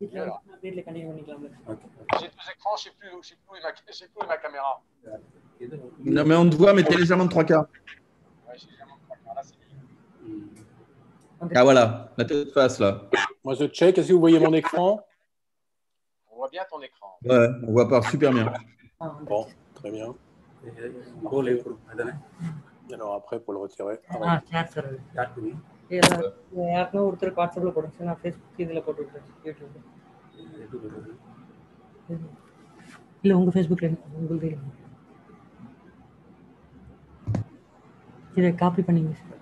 J'ai plus ma caméra. Non, mais on te voit, mais t'es légèrement de 3K. Ah voilà, la tête face là. Moi je check, est-ce que vous voyez mon écran? On voit bien ton écran. Ouais, on voit pas super bien. Bon, très bien. Alors après, pour le retirer. யாருக்கும் ஒருத்தர் வாட்ஸ்அப்பில் போட்டு நான் Facebook இதில் போட்டு விட்டேன் யூடியூப்ல இல்லை உங்கள் ஃபேஸ்புக்கில் என்ன உங்களுக்கு இதை காப்பி பண்ணிங்க sir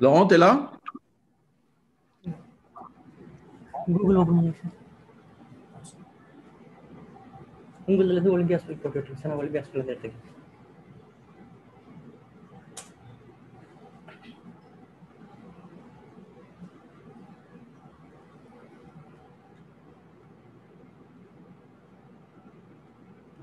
Laurent, t'es là Google open பண்ணுங்க சார் உங்களதுலேருந்து ஒலிம்பியா ஸ்கூல் போட்டு விட்டுருங்க சார் நான் ஒலிம்பியா ஸ்கூல்லேருந்து எடுத்துக்கிறேன்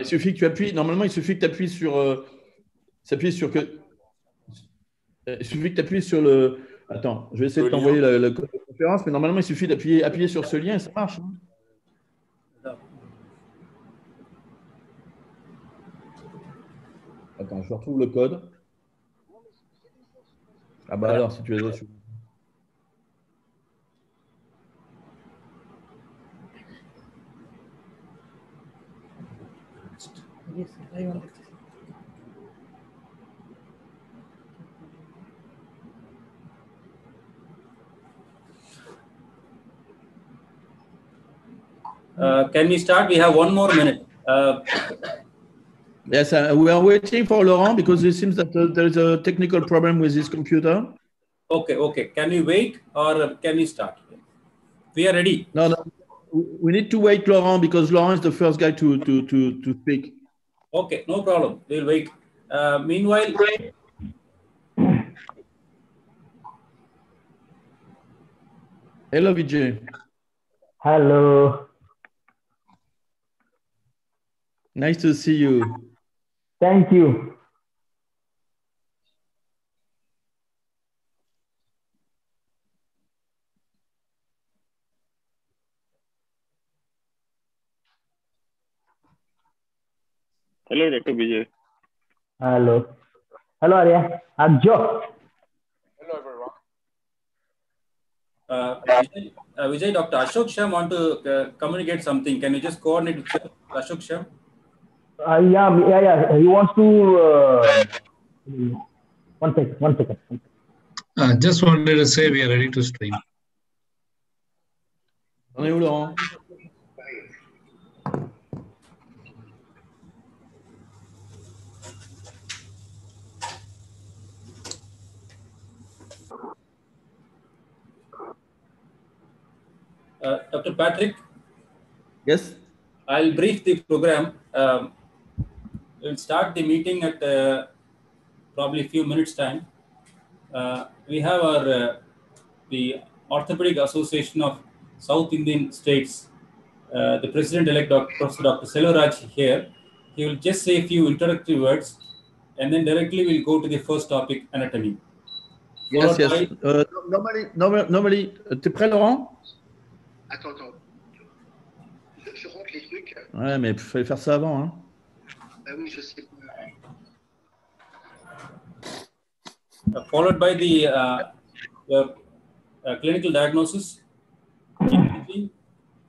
Il suffit que tu appuies. Normalement, il suffit que tu appuies sur. euh, sur que. Euh, Il suffit que tu appuies sur le. Attends, je vais essayer Le de t'envoyer code de conférence, mais normalement, il suffit d'appuyer appuyer sur ce lien et ça marche. hein. Attends, je retrouve le code. Ah bah alors, si tu les as Uh, can we start? We have one more minute. Uh, Yes, uh, we are waiting for Laurent because it seems that uh, there is a technical problem with his computer. okay, okay. Can we wait or can we start? We are ready. No, no, we need to wait, Laurent, because Laurent is the first guy to to to, to speak. Okay, no problem. We'll wait. Uh, meanwhile, Hello, Vijay. Hello. Nice to see you. Thank you. Hello, Dr. Vijay. Hello. Hello, Arya. I'm Joe. Hello, everyone. uh, Vijay, uh, Vijay, Dr. Ashok Shyam want to uh, communicate something. Can you just coordinate with Ashok Shyam? Uh, yeah, yeah, yeah. He wants to. Uh, one second. One second. Uh, just wanted to say we are ready to stream. Uh, Dr. Patrick, Yes. I'll brief the program. Um, we'll start the meeting at uh, probably a few minutes time. Uh, we have our uh, the Orthopedic Association of South Indian States, uh, the president-elect Dr. Professor Dr. Selvaraj here. He will just say a few introductory words, and then directly we'll go to the first topic, anatomy. Yes, Followed yes. by- normally, normally, normally, t'es prêt, Laurent Attends, attends. Je, je rentre les trucs. Ouais, mais il fallait faire ça avant. Hein. Ah oui, je sais. uh, followed by the, uh, the uh, clinical diagnosis,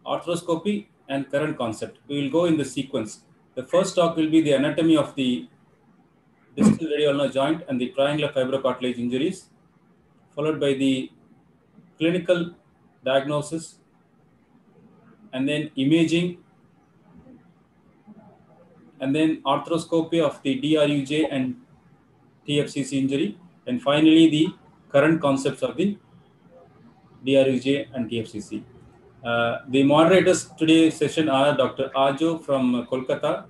arthroscopy, and current concept. We will go in the sequence. The first talk will be the anatomy of the distal radioulnar joint and the triangular fibrocartilage injuries, followed by the clinical diagnosis, and then imaging, and then arthroscopy of the DRUJ and TFCC injury, and finally the current concepts of the DRUJ, and TFCC. Uh, the moderators today's session are Dr. Ajo from Kolkata.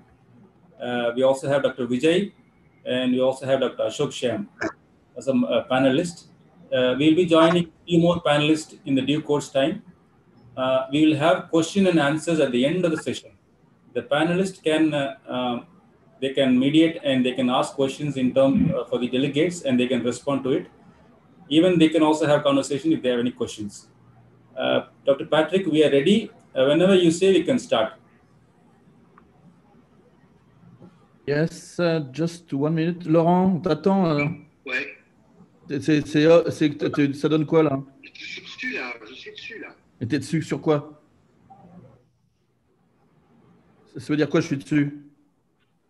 Uh, we also have Dr. Vijay, and we also have Dr. Ashok Shyam as a uh, panelist. We'll be joining few more panelists in the due course time. Uh, we will have question and answers at the end of the session. The panelists can uh, um, they can mediate and they can ask questions in term uh, for the delegates and they can respond to it. Even they can also have conversation if they have any questions. Uh, Dr. Patrick, we are ready. Uh, whenever you say, we can start. Yes, uh, just one minute. Laurent, t'attends. euh, Ouais. c'est, c'est, c'est, ça donne quoi là Je suis dessus là, je suis dessus là. Et t'es dessus sur quoi? Ça, veut dire quoi je suis dessus?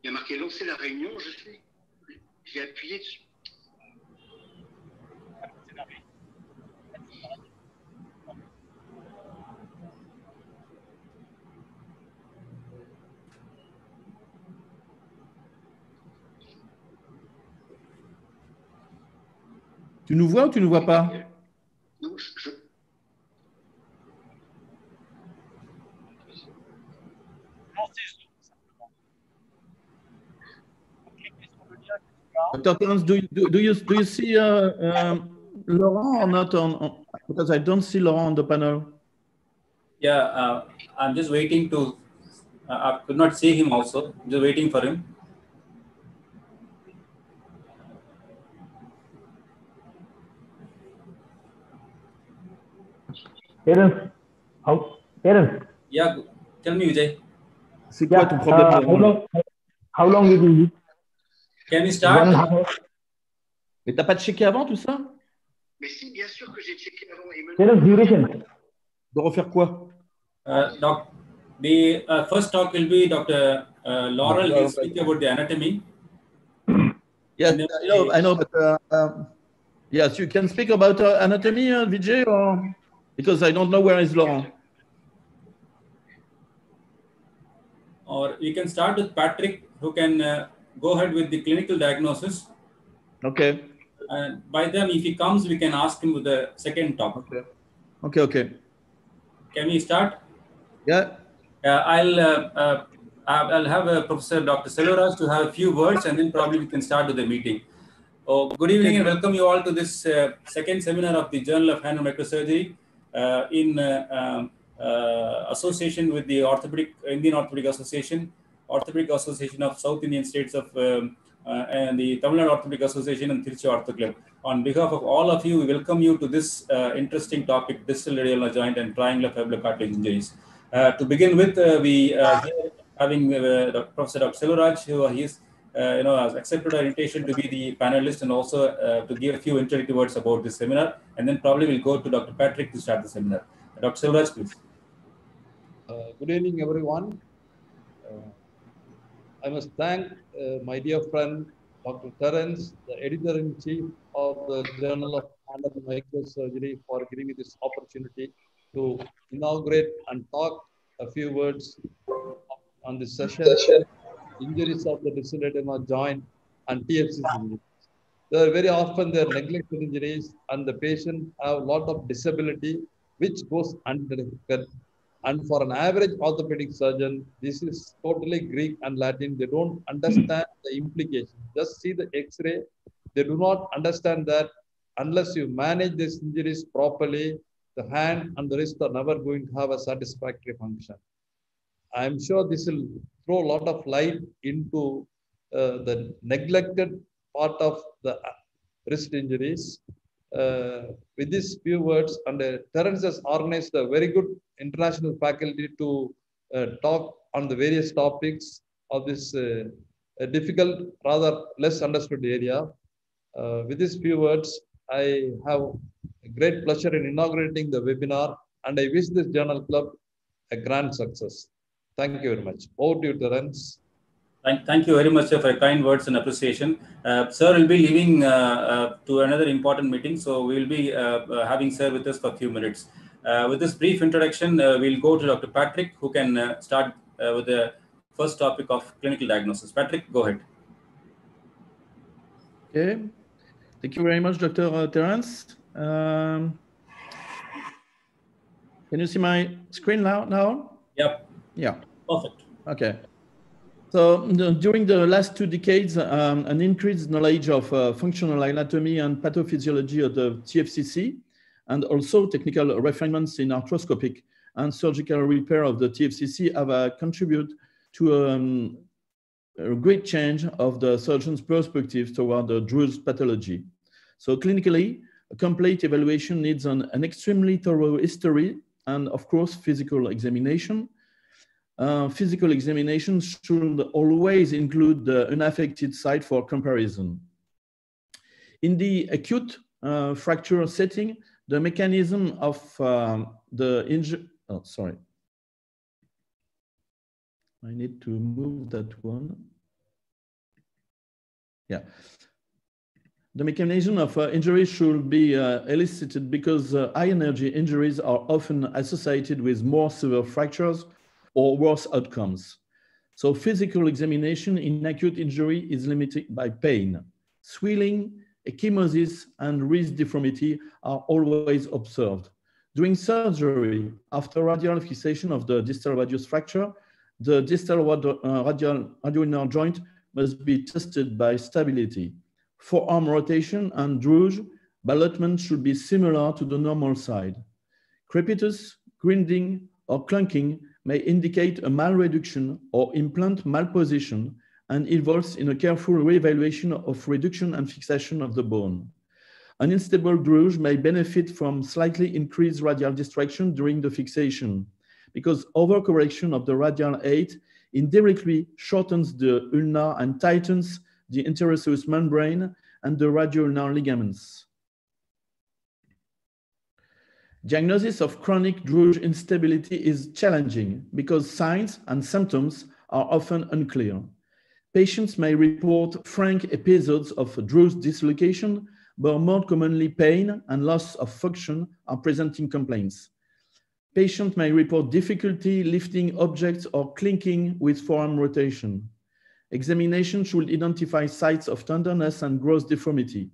Il y a marqué lancer la réunion, je suis. J'ai appuyé dessus. Tu nous vois ou tu nous vois pas? Non, je, Dr. Terrence, do you, do, do you, do you see uh, um, Laurent or not on, on? Because I don't see Laurent on the panel. Yeah, uh, I'm just waiting to. Uh, I could not see him also. Just waiting for him. Terrence, how, Terrence, Yeah, tell me, Vijay. C'est quoi yeah, uh, how long, how long it will be? Can we start? Mais t'as pas checké avant tout ça? Mais si, bien sûr que j'ai checké avant. Et Terence, duration. De refaire quoi? Uh, doc, the uh, first talk will be Dr. Uh, Laurel will speak about the anatomy. Yes, then- I know, I know, but uh, um, yes, you can speak about uh, anatomy, uh, Vijay, or because I don't know where is Laurent. Or we can start with Patrick, who can uh, go ahead with the clinical diagnosis. Okay, And by then, if he comes, we can ask him with the second talk. okay, okay, okay. Can we start? Yeah, Uh, I'll uh, uh, I'll have uh, Professor Dr. Selvaraj to have a few words, and then probably we can start with the meeting. Oh, good evening, and welcome you all to this uh, second seminar of the Journal of Hand and Microsurgery uh, in uh, um, uh, association with the Orthopedic Indian Orthopedic Association, Orthopedic Association of South Indian States of um, uh, and the Tamil Nadu Orthopedic Association and Tiruchi Ortho Club. On behalf of all of you, we welcome you to this uh, interesting topic, distal radial joint and triangular fibrocartilage injuries. Uh, to begin with, uh, we uh, having uh. Professor Dr. Selvaraj, who is, you know, has accepted our invitation to be the panelist and also to give a few introductory words about this seminar, and then probably we'll go to Dr. Patrick to start the seminar. Dr. Selvaraj, please. Good evening, everyone. I must thank uh, my dear friend, Dr. Terrence, the editor-in-chief of the Journal of Hand and Microsurgery for giving me this opportunity to inaugurate and talk a few words on this session, injuries of the distal joint and TFC injuries. They are very often they are neglected injuries and the patient have a lot of disability which goes undetected and for an average orthopedic surgeon, this is totally Greek and Latin. They don't understand the implications. Just see the X-ray. They do not understand that unless you manage these injuries properly, the hand and the wrist are never going to have a satisfactory function. I'm sure this will throw a lot of light into uh, the neglected part of the wrist injuries. Uh, with these few words, and uh, Terrence has organized a very good international faculty to uh, talk on the various topics of this uh, difficult, rather less understood area. Uh, with these few words, I have great pleasure in inaugurating the webinar, and I wish this journal club a grand success. Thank you very much. Over to you, Terrence. Thank, thank you very much sir, for your kind words and appreciation. Uh, sir will be leaving uh, uh, to another important meeting, so we will be uh, having sir with us for a few minutes. Uh, with this brief introduction, uh, we'll go to Dr. Patrick, who can uh, start uh, with the first topic of clinical diagnosis. Patrick, go ahead. Okay. Thank you very much, Dr. Terrence. Um, Can you see my screen now? now? Yep. Yeah. Perfect. Okay. So during the last two decades, um, an increased knowledge of uh, functional anatomy and pathophysiology of the TFCC, and also technical refinements in arthroscopic and surgical repair of the TFCC have uh, contributed to um, a great change of the surgeon's perspective toward the DRUJ pathology. So clinically, a complete evaluation needs an, an extremely thorough history and of course, physical examination. Uh, physical examination should always include the unaffected site for comparison. In the acute uh, fracture setting, the mechanism of um, the injury, oh, sorry. I need to move that one. Yeah. The mechanism of uh, injury should be uh, elicited because uh, high energy injuries are often associated with more severe fractures or worse outcomes. So physical examination in acute injury is limited by pain. Swelling, ecchymosis, and wrist deformity are always observed. During surgery, after radial fixation of the distal radius fracture, the distal uh, radial radioulnar joint must be tested by stability. Forearm rotation and DRUJ ballotment should be similar to the normal side. Crepitus, grinding, or clunking may indicate a malreduction or implant malposition and involves in a careful reevaluation of reduction and fixation of the bone. An unstable DRUJ may benefit from slightly increased radial distraction during the fixation because overcorrection of the radial height indirectly shortens the ulna and tightens the interosseous membrane and the radioulnar ligaments. Diagnosis of chronic DRUJ instability is challenging because signs and symptoms are often unclear. Patients may report frank episodes of DRUJ dislocation, but more commonly pain and loss of function are presenting complaints. Patients may report difficulty lifting objects or clinking with forearm rotation. Examination should identify sites of tenderness and gross deformity.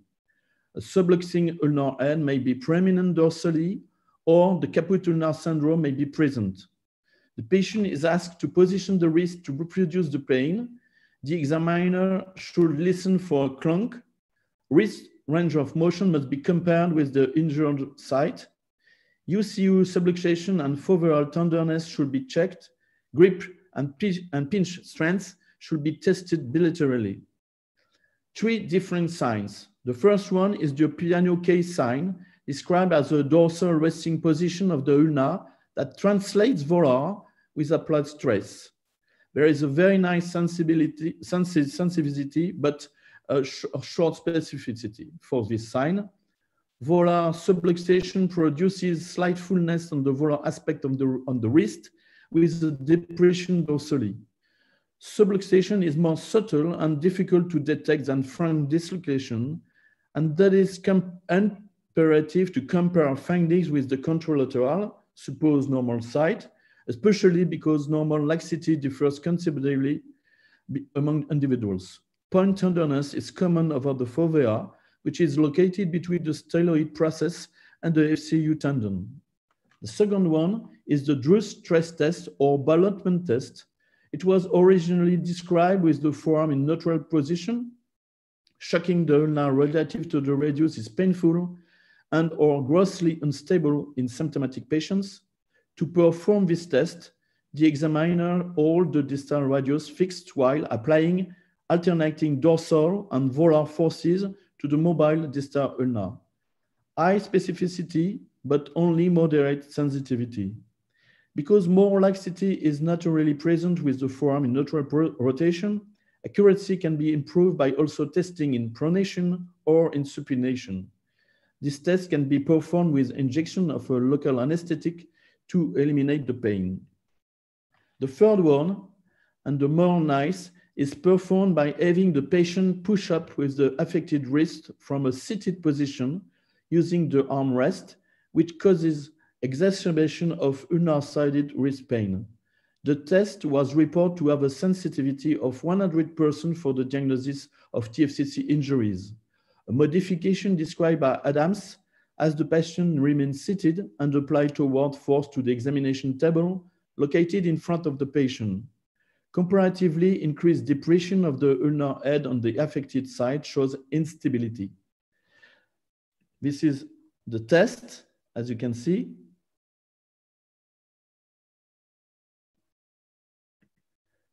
A subluxing ulnar head may be preeminent dorsally or the caput ulnae syndrome may be present. The patient is asked to position the wrist to reproduce the pain. The examiner should listen for a clunk. Wrist range of motion must be compared with the injured site. ECU subluxation and foveal tenderness should be checked. Grip and pinch, and pinch strength should be tested bilaterally. Three different signs. The first one is the piano case sign, described as a dorsal resting position of the ulna that translates volar with applied stress. There is a very nice sensibility, sensi sensitivity, but a, sh a short specificity for this sign. Volar subluxation produces slight fullness on the volar aspect of the, on the wrist with a depression dorsally. Subluxation is more subtle and difficult to detect than frank dislocation, and that is imperative to compare findings with the contralateral, suppose normal site, especially because normal laxity differs considerably among individuals. Point tenderness is common over the fovea, which is located between the styloid process and the FCU tendon. The second one is the DRUJ stress test or ballotment test. It was originally described with the forearm in neutral position. Shocking the ulna relative to the radius is painful and or grossly unstable in symptomatic patients. To perform this test, the examiner holds the distal radius fixed while applying alternating dorsal and volar forces to the mobile distal ulna. High specificity, but only moderate sensitivity. Because more laxity is naturally present with the forearm in neutral rotation, accuracy can be improved by also testing in pronation or in supination. This test can be performed with injection of a local anesthetic to eliminate the pain. The third one, and the more nice, is performed by having the patient push up with the affected wrist from a seated position using the armrest, which causes exacerbation of ulnar-sided wrist pain. The test was reported to have a sensitivity of 100% for the diagnosis of TFCC injuries. A modification described by Adams as the patient remains seated and apply toward force to the examination table located in front of the patient. Comparatively increased depression of the ulnar head on the affected side shows instability. This is the test, as you can see.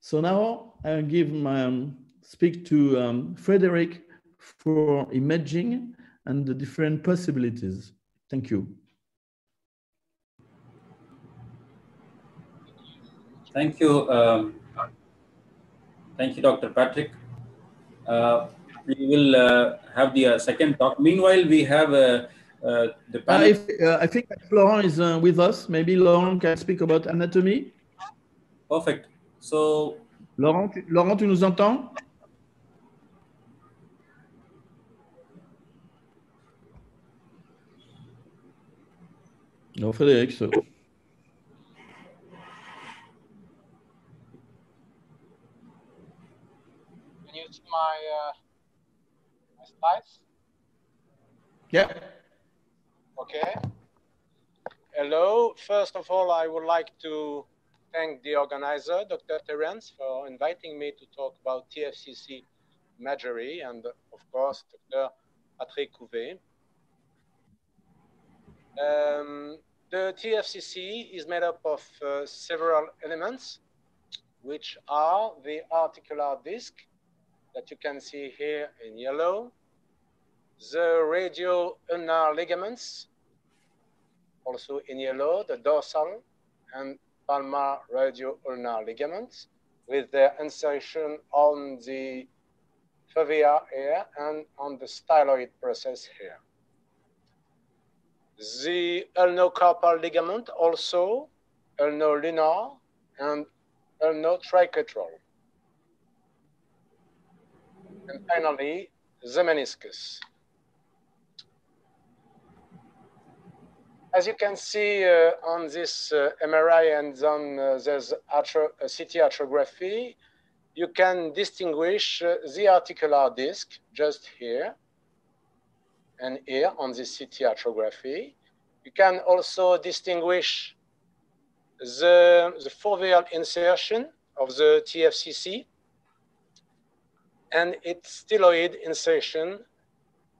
So now I'll give my um, speak to um, Frederick for imaging and the different possibilities. Thank you. Thank you. Um, thank you, Dr. Patrick. Uh, we will uh, have the uh, second talk. Meanwhile, we have uh, uh, the Uh, panel. if, uh, I think Laurent is uh, with us. Maybe Laurent can speak about anatomy. Perfect. So, Laurent, tu, Laurent, tu nous entends? Non, Frédéric. so- Can you see my, uh, my slides? Yeah. Okay. Hello. First of all, I would like to thank the organizer, Dr. Terrence, for inviting me to talk about TFCC imagery and, of course, Dr. Patrick Couvet. Um, the TFCC is made up of uh, several elements, which are the articular disc that you can see here in yellow, the radio ulnar ligaments, also in yellow, the dorsal and palmar radio ulnar ligaments with their insertion on the fovea here and on the styloid process here. The ulnocarpal ligament also, ulnolunar and ulnotriquetral. And finally, the meniscus. As you can see uh, on this uh, MRI and on uh, this atro uh, CT arthrography, you can distinguish uh, the articular disc just here and here on this CT arthrography. You can also distinguish the, the foveal insertion of the TFCC and its styloid insertion,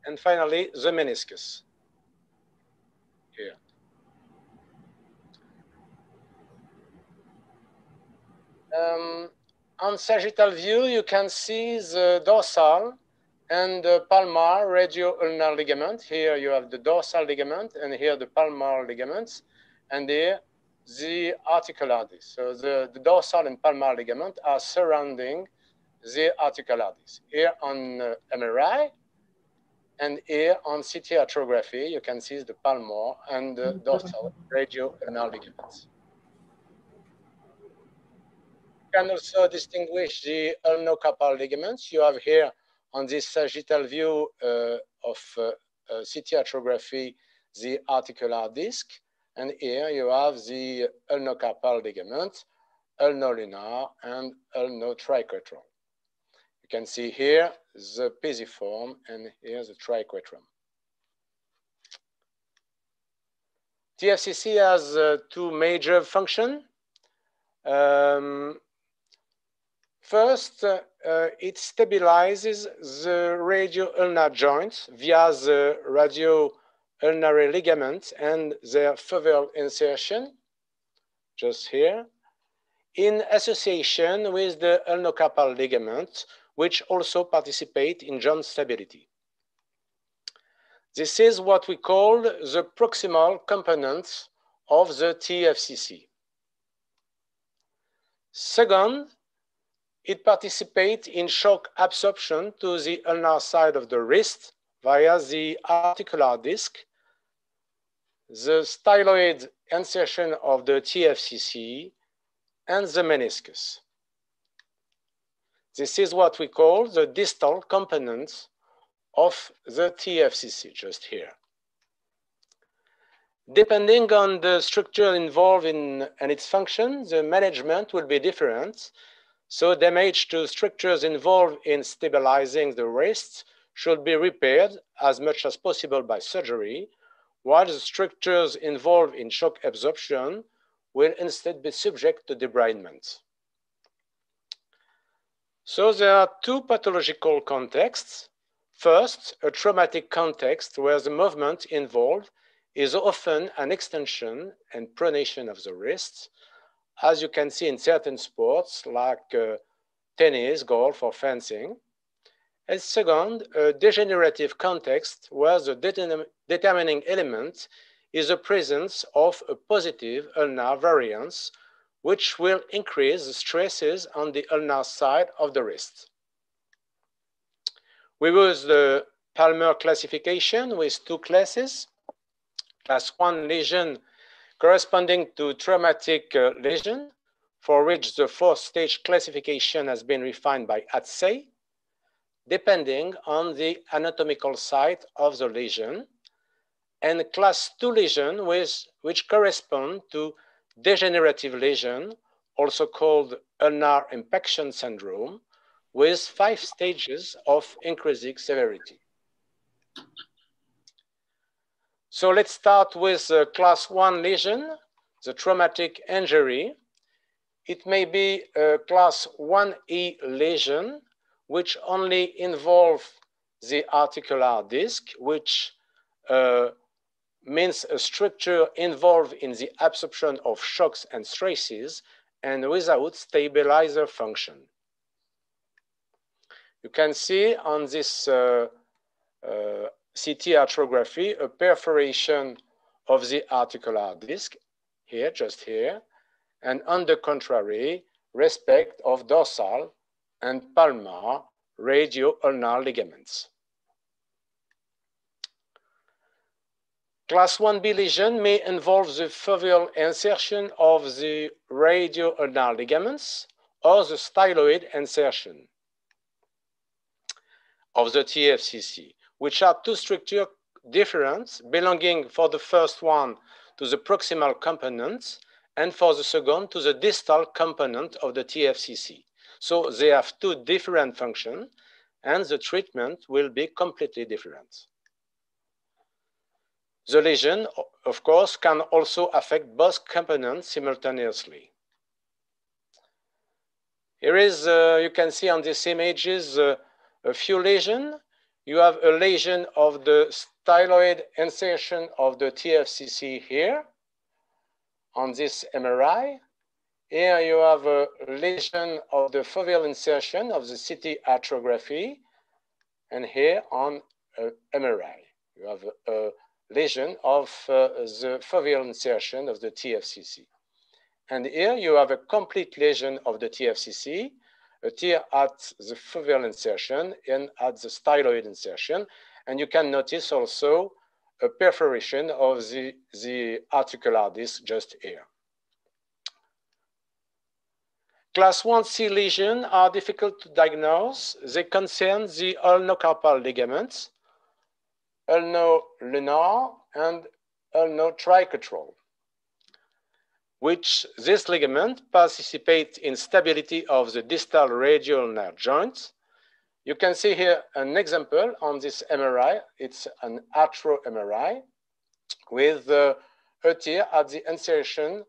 and finally the meniscus here. Um, on sagittal view, you can see the dorsal and the palmar radio-ulnar ligament. Here you have the dorsal ligament, and here the palmar ligaments, and here the articular disc. So the, the dorsal and palmar ligament are surrounding the articular disc. Here on uh, MRI, and here on CT arthrography, you can see the palmar and the dorsal radio-ulnar ligaments. You can also distinguish the ulnocarpal ligaments. You have here on this sagittal view uh, of uh, uh, CT arthrography, the articular disc. And here you have the ulnocarpal ligament, ulnolunar, and ulnotriquetral. You can see here the pisiform and here the triquetrum. TFCC has uh, two major functions. Um, First, uh, uh, it stabilizes the radio-ulnar joints via the radio-ulnar ligament and their foveal insertion, just here, in association with the ulnocarpal ligament, which also participate in joint stability. This is what we call the proximal component of the TFCC. Second, it participates in shock absorption to the ulnar side of the wrist via the articular disc, the styloid insertion of the TFCC, and the meniscus. This is what we call the distal component of the TFCC, just here. Depending on the structure involved in and its function, the management will be different. So damage to structures involved in stabilizing the wrists should be repaired as much as possible by surgery, while the structures involved in shock absorption will instead be subject to debridement. So there are two pathological contexts. First, a traumatic context where the movement involved is often an extension and pronation of the wrist, as you can see in certain sports like uh, tennis, golf, or fencing. And second, a degenerative context where the determin determining element is the presence of a positive ulnar variance, which will increase the stresses on the ulnar side of the wrist. We use the Palmer classification with two classes. Class one lesion corresponding to traumatic uh, lesion, for which the fourth stage classification has been refined by Atzei, depending on the anatomical site of the lesion, and class two lesion with, which correspond to degenerative lesion, also called ulnar impaction syndrome, with five stages of increasing severity. So let's start with uh, class one lesion, the traumatic injury. It may be a class 1E lesion, which only involve the articular disc, which uh, means a structure involved in the absorption of shocks and stresses and without stabilizer function. You can see on this uh, uh, CT arthrography a perforation of the articular disc here, just here, and on the contrary, respect of dorsal and palmar radio-ulnar ligaments. Class 1B lesion may involve the foveal insertion of the radio-ulnar ligaments or the styloid insertion of the TFCC, which are two structure different, belonging for the first one to the proximal component and for the second to the distal component of the TFCC. So they have two different functions and the treatment will be completely different. The lesion, of course, can also affect both components simultaneously. Here is, uh, you can see on these images, uh, a few lesions. You have a lesion of the styloid insertion of the TFCC here on this MRI. Here you have a lesion of the foveal insertion of the CT arthrography. And here on MRI, you have a, a lesion of uh, the foveal insertion of the TFCC. And here you have a complete lesion of the TFCC, a tear at the foveal insertion and at the styloid insertion. And you can notice also a perforation of the, the articular disc just here. Class 1C lesions are difficult to diagnose. They concern the ulnocarpal ligaments, ulno-lunar and ulnotriquetral, which this ligament participates in stability of the distal radioulnar joints. You can see here an example on this MRI. It's an arthro MRI with uh, a tear at the insertion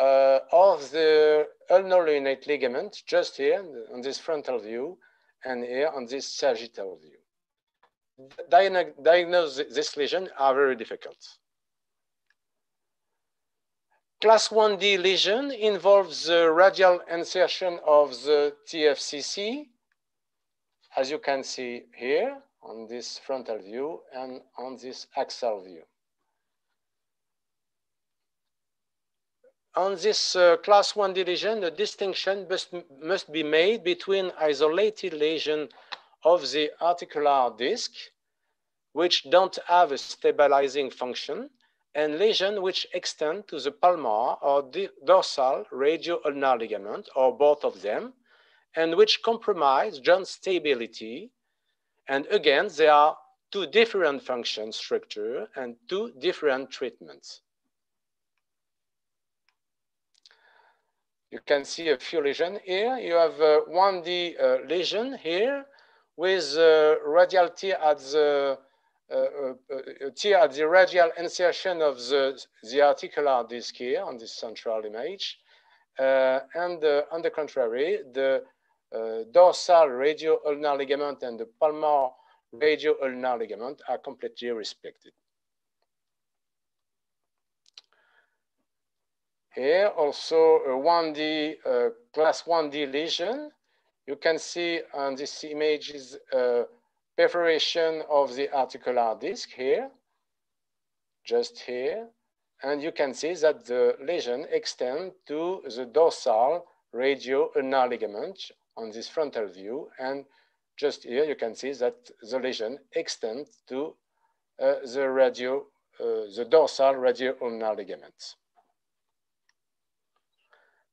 uh, of the ulnar-lunate ligament just here on this frontal view and here on this sagittal view diagnose this lesion are very difficult. Class 1D lesion involves the radial insertion of the TFCC, as you can see here on this frontal view and on this axial view. On this uh, class 1D lesion, the distinction must, must be made between isolated lesion of the articular disc, which don't have a stabilizing function, and lesions which extend to the palmar or dorsal radio-ulnar ligament, or both of them, and which compromise joint stability. And again, there are two different function structure and two different treatments. You can see a few lesions here. You have a 1D uh, lesion here with uh, radial tear at the uh, uh, tear at the radial insertion of the, the articular disc here on this central image. Uh, and on the contrary, the dorsal radio-ulnar ligament and the palmar radio-ulnar ligament are completely respected. Here also a 1D, uh, class 1D lesion. You can see on this image is a perforation of the articular disc here, just here. And you can see that the lesion extends to the dorsal radio-ulnar ligament on this frontal view. And just here, you can see that the lesion extends to uh, the radio, uh, the dorsal radio-ulnar ligament.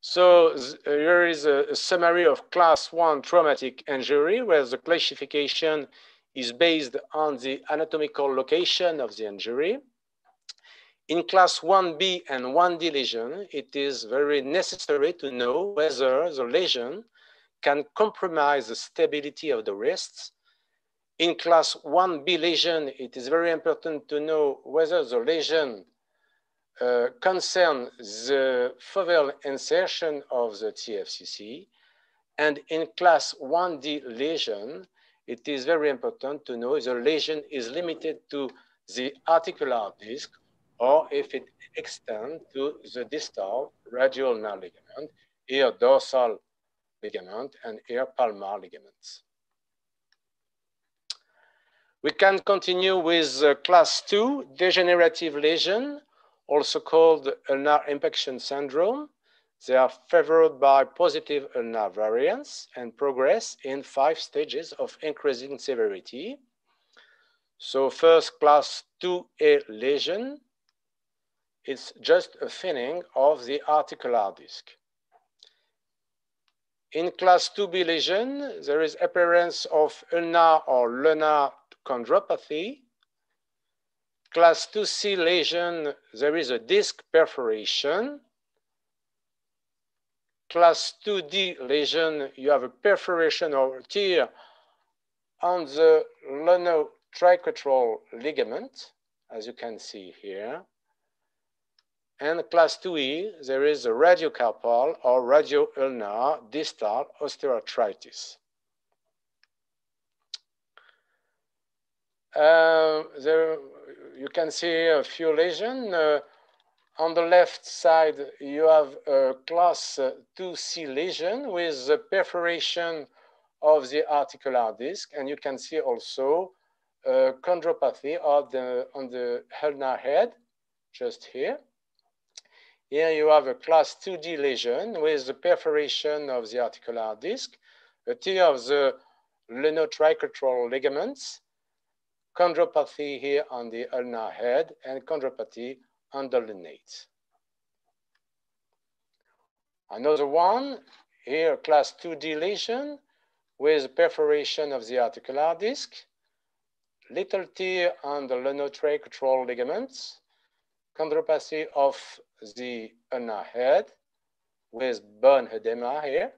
So uh, here is a, a, summary of class one traumatic injury where the classification is based on the anatomical location of the injury. In class 1B and 1D lesion, it is very necessary to know whether the lesion can compromise the stability of the wrists. In class 1B lesion, it is very important to know whether the lesion uh, concern the foveal insertion of the TFCC. And in class 1D lesion, it is very important to know if the lesion is limited to the articular disc or if it extends to the distal radioulnar ligament, here dorsal ligament and here palmar ligaments. We can continue with uh, class two, degenerative lesion also called ulnar impaction syndrome. They are favored by positive ulnar variants and progress in five stages of increasing severity. So first class 2A lesion, it's just a thinning of the articular disc. In class 2B lesion, there is appearance of ulnar or lunar chondropathy Class 2C lesion, there is a disc perforation. Class 2D lesion, you have a perforation or tear on the lunotriquetral ligament, as you can see here. And class 2E, there is a radiocarpal or radioulnar distal osteoarthritis. Uh, there, you can see a few lesions. Uh, on the left side, you have a class 2C lesion with the perforation of the articular disc. And you can see also uh, chondropathy of the, on the ulnar head, just here. Here you have a class 2D lesion with the perforation of the articular disc, a tear of the lunotriquetral ligaments, chondropathy here on the ulnar head, and chondropathy on. Another one, here class 2D lesion with perforation of the articular disc, little tear on the lunotriquetral ligaments, chondropathy of the ulnar head with bone edema here.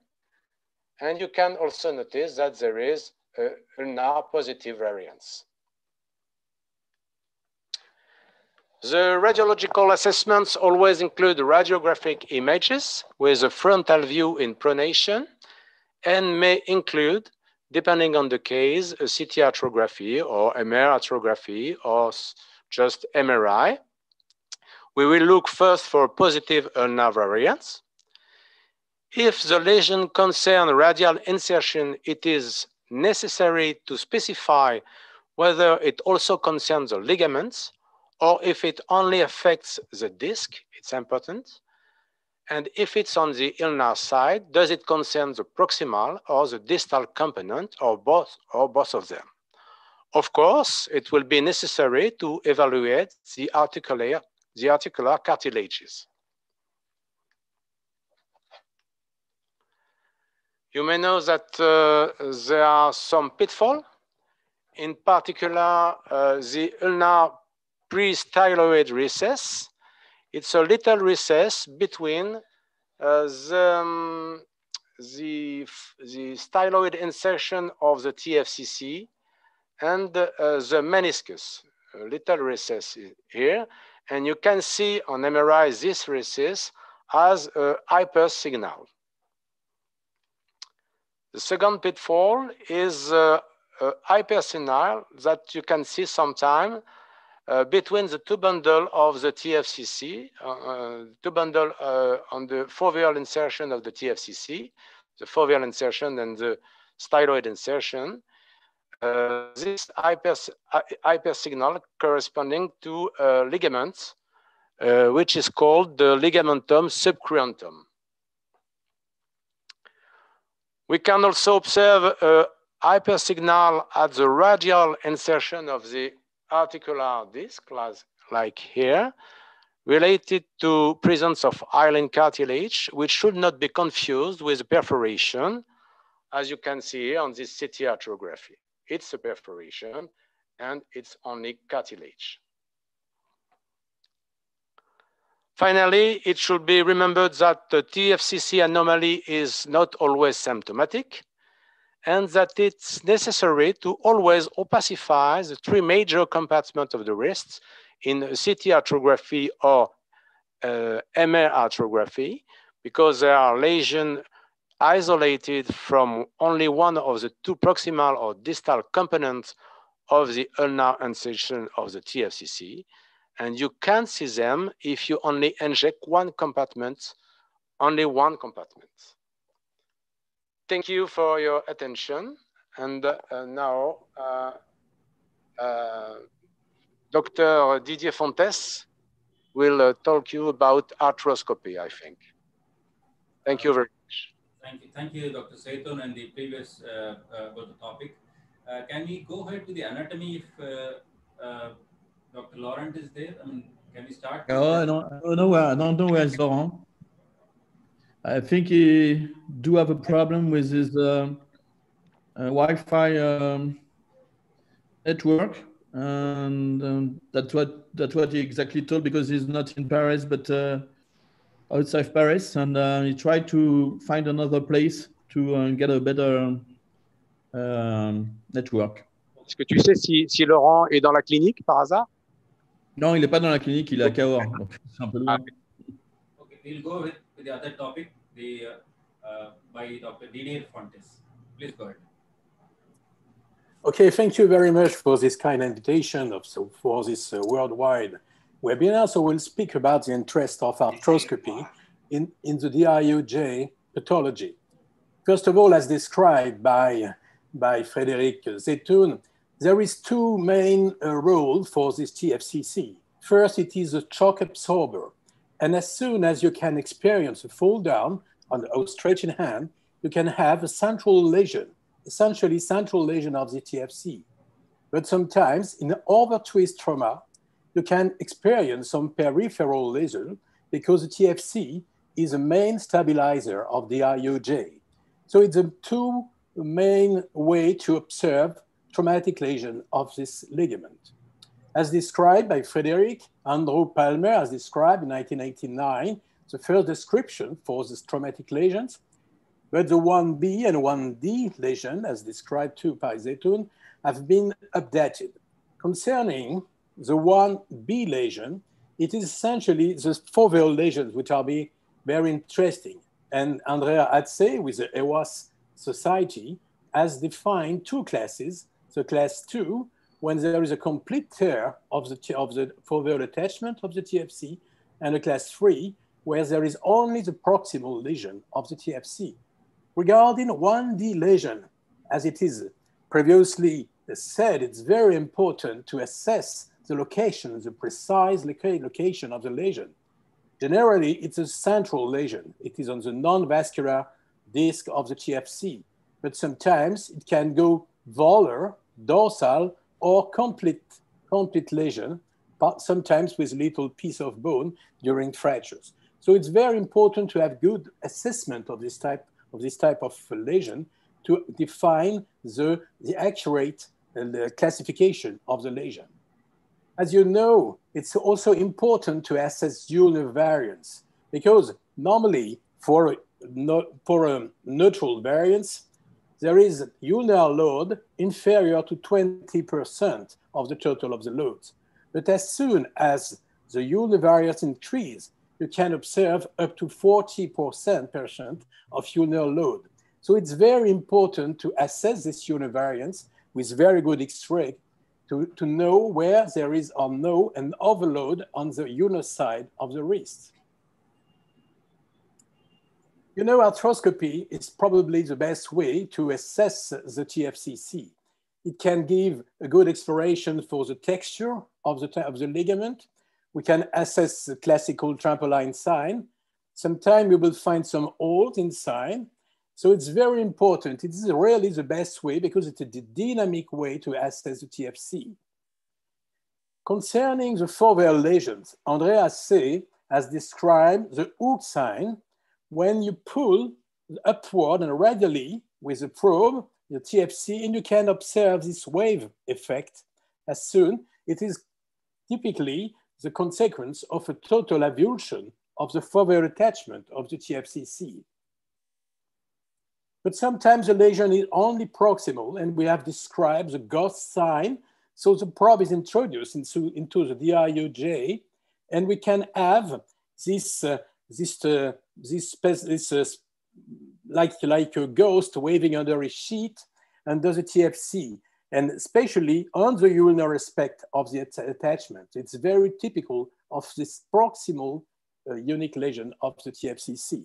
And you can also notice that there is a ulnar positive variance. The radiological assessments always include radiographic images with a frontal view in pronation and may include, depending on the case, a CT arthrography or MR arthrography or just MRI. We will look first for positive ulnar variants. If the lesion concerns radial insertion, it is necessary to specify whether it also concerns the ligaments or if it only affects the disc, it's important. And if it's on the ulnar side, does it concern the proximal or the distal component or both, or both of them? Of course, it will be necessary to evaluate the articular, the articular cartilages. You may know that uh, there are some pitfalls. In particular, uh, the ulnar pre-styloid recess. It's a little recess between uh, the, um, the, the styloid insertion of the TFCC and uh, the meniscus, a little recess here. And you can see on MRI this recess as a hyper signal. The second pitfall is uh, a hyper signal that you can see sometime uh, between the two bundle of the TFCC, uh, uh, two bundle uh, on the foveal insertion of the TFCC, the foveal insertion and the styloid insertion. Uh, this hyper, signal corresponding to uh, ligaments, which is called the ligamentum subcruentum. We can also observe a hyper signal at the radial insertion of the articular disc, class like here, related to presence of hyaline cartilage, which should not be confused with perforation, as you can see on this CT arthrography. It's a perforation and it's only cartilage. Finally, it should be remembered that the TFCC anomaly is not always symptomatic and that it's necessary to always opacify the three major compartments of the wrists in CT arthrography or uh, MR arthrography because there are lesions isolated from only one of the two proximal or distal components of the ulnar incision of the TFCC. And you can see them if you only inject one compartment, only one compartment. Thank you for your attention. And uh, now, uh, uh, Dr. Didier Fontes will uh, talk you about arthroscopy, I think. Thank you very much. Thank you, thank you, Dr. Zeitoun, and the previous uh, uh, about the topic. can we go ahead to the anatomy if Dr. Laurent is there? I mean, can we start? Oh, no, no, no, no, don't know where, I don't know where is Laurent. I think he do have a problem with his uh, uh, Wi-Fi um, network, and um, that's what that's what he exactly told because he's not in Paris but uh, outside Paris, and uh, he tried to find another place to uh, get a better um, network. Est-ce que tu sais si, si Laurent est dans la clinique par hasard Non, il n'est pas dans la clinique, il est à Cahors, donc c'est un peu loin. Okay, we'll go with, with the other topic. The, uh, uh, by Dr. Didier Fontes. Please go ahead. Okay, thank you very much for this kind invitation of, so for this uh, worldwide webinar. So we'll speak about the interest of arthroscopy in, in the DRUJ pathology. First of all, as described by, by Frederic Zeitoun, there is two main uh, roles for this TFCC. First, it is a shock absorber. And as soon as you can experience a fall down on the outstretched hand, you can have a central lesion, essentially central lesion of the TFC. But sometimes in over twist trauma, you can experience some peripheral lesion because the TFC is a main stabilizer of the IOJ. So it's a two main way to observe traumatic lesion of this ligament. As described by Frederick, Andrew Palmer as described in 1989 the first description for these traumatic lesions. But the 1B and 1D lesion, as described too by Zeitoun, have been updated. Concerning the 1B lesion, it is essentially the foveal lesions which are very interesting. And Andrea Atzei with the EWAS Society has defined two classes, the class 2 when there is a complete tear of the, of the foveal attachment of the TFC and a class three where there is only the proximal lesion of the TFC. Regarding 1D lesion, as it is previously said, it's very important to assess the location, the precise location of the lesion. Generally, it's a central lesion. It is on the non-vascular disc of the TFC, but sometimes it can go volar, dorsal, or complete, complete lesion, but sometimes with little piece of bone during fractures. So it's very important to have good assessment of this type of this type of lesion to define the, the accurate uh, the classification of the lesion. As you know, it's also important to assess the ulnar variance because normally for, no, for a neutral variance, there is ulnar load inferior to 20% of the total of the loads. But as soon as the ulnar variance increase, you can observe up to 40% of ulnar load. So it's very important to assess this ulnar variance with very good X-ray to, to know where there is or no an overload on the ulnar side of the wrist. You know, arthroscopy is probably the best way to assess the TFCC. It can give a good exploration for the texture of the, of the ligament. We can assess the classical trampoline sign. Sometimes we will find some holes inside. So it's very important. It is really the best way because it's a dynamic way to assess the TFC. Concerning the foveal lesions, Andrea Atzei has described the hook sign when you pull upward and radially with the probe, the TFC, and you can observe this wave effect as soon. It is typically the consequence of a total avulsion of the foveal attachment of the TFCC. But sometimes the lesion is only proximal, and we have described the ghost sign. So the probe is introduced into, into the DRUJ, and we can have this uh, this uh, this this uh, like like a ghost waving under a sheet under the TFC, and especially on the ulnar aspect of the attachment. It's very typical of this proximal uh, unique lesion of the TFCC.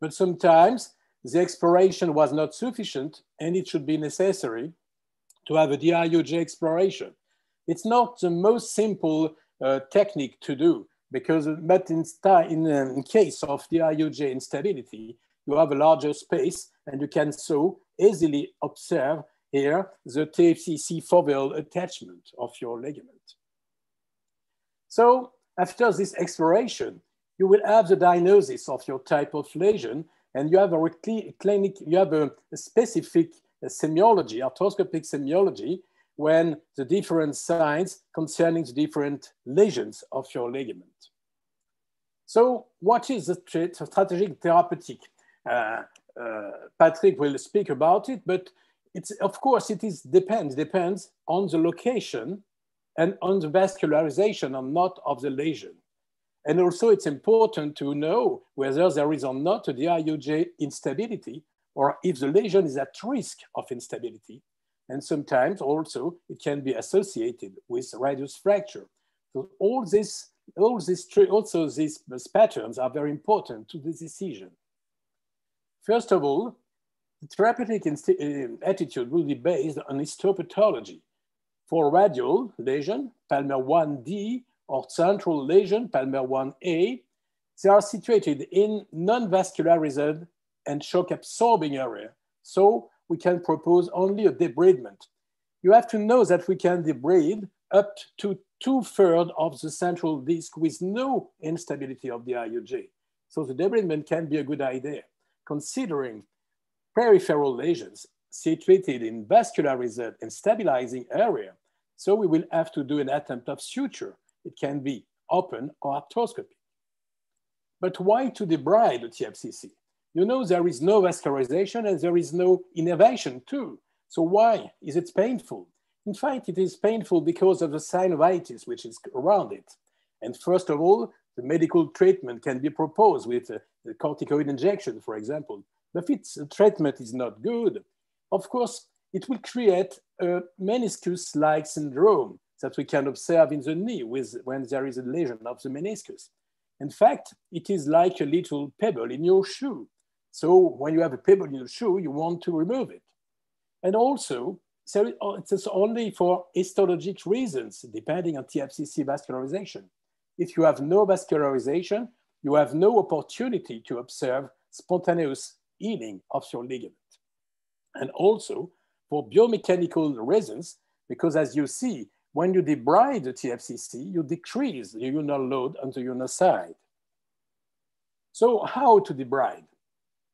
But sometimes the exploration was not sufficient and it should be necessary to have a DRUJ exploration. It's not the most simple uh, technique to do because but in, in, um, in case of DRUJ instability, you have a larger space and you can so easily observe here the TFCC foveal attachment of your ligament. So after this exploration, you will have the diagnosis of your type of lesion and you have a clinic, you have a specific semiology, arthroscopic semiology, when the different signs concerning the different lesions of your ligament. So what is the strategic therapeutic? Uh, uh, Patrick will speak about it, but it's, of course, it is depends, depends on the location and on the vascularization or not of the lesion. And also it's important to know whether there is or not a DRUJ instability or if the lesion is at risk of instability. And sometimes also it can be associated with radius fracture. So all this, all this, also these patterns are very important to the decision. First of all, the therapeutic uh, attitude will be based on histopathology. For radial lesion, Palmer 1D, or central lesion, Palmer 1A, they are situated in non-vascularized and shock absorbing area. So we can propose only a debridement. You have to know that we can debride up to two thirds of the central disc with no instability of the IUJ. So the debridement can be a good idea, considering peripheral lesions situated in vascularized and stabilizing area. So we will have to do an attempt of suture. It can be open or arthroscopy. But why to debride the TFCC? You know there is no vascularization and there is no innervation too. So why is it painful? In fact, it is painful because of the synovitis which is around it. And first of all, the medical treatment can be proposed with uh, the corticoid injection, for example. But if its treatment is not good, of course, it will create a meniscus-like syndrome that we can observe in the knee with, when there is a lesion of the meniscus. In fact, it is like a little pebble in your shoe. So when you have a pebble in your shoe, you want to remove it. And also, so it's uh, only for histologic reasons, depending on TFCC vascularization. If you have no vascularization, you have no opportunity to observe spontaneous healing of your ligament. And also for biomechanical reasons, because as you see, when you debride the TFCC, you decrease the ulnar load on the ulnar side. So how to debride?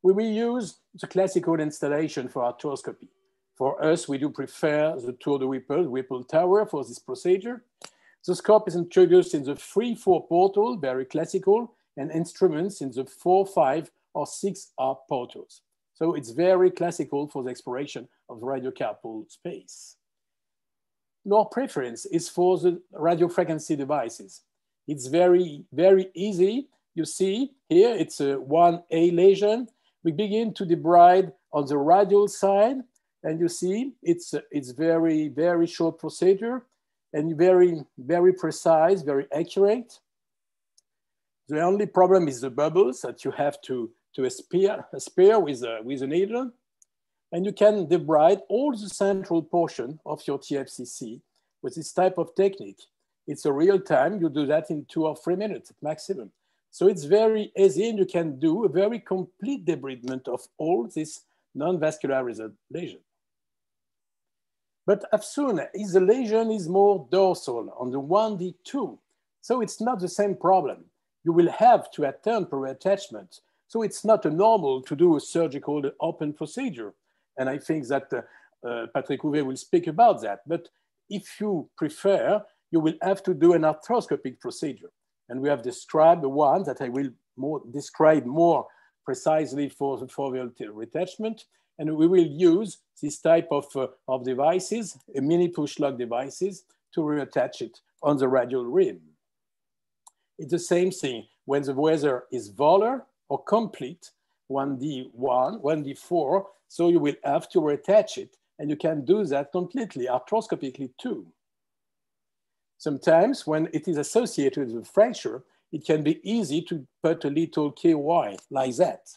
We will use the classical installation for our arthroscopy. For us, we do prefer the Tour de Whipple, Whipple Tower for this procedure. The scope is introduced in the 3-4 portal, very classical, and instruments in the 4, 5, or 6 R portals. So it's very classical for the exploration of the radiocarpal space. Our preference is for the radio frequency devices. It's very, very easy. You see here, it's a 1A lesion. We begin to debride on the radial side, and you see it's, it's very, very short procedure and very, very precise, very accurate. The only problem is the bubbles that you have to, to spear, spear with, a, with a needle. And you can debride all the central portion of your TFCC with this type of technique. It's a real time, you do that in two or three minutes at maximum. So it's very easy and you can do a very complete debridement of all this non-vascular lesion. But as soon as the lesion is more dorsal on the 1D2, so it's not the same problem. You will have to attend per attachment. So it's not a normal to do a surgical open procedure. And I think that uh, uh, Patrick Houvet will speak about that. But if you prefer, you will have to do an arthroscopic procedure. And we have described the one that I will more describe more precisely for the foveal retachment. And we will use this type of, uh, of devices, mini push lock devices, to reattach it on the radial rim. It's the same thing when the weather is volar or complete, 1D1, 1D4, so you will have to reattach it and you can do that completely arthroscopically too. Sometimes when it is associated with a fracture, it can be easy to put a little K-wire like that.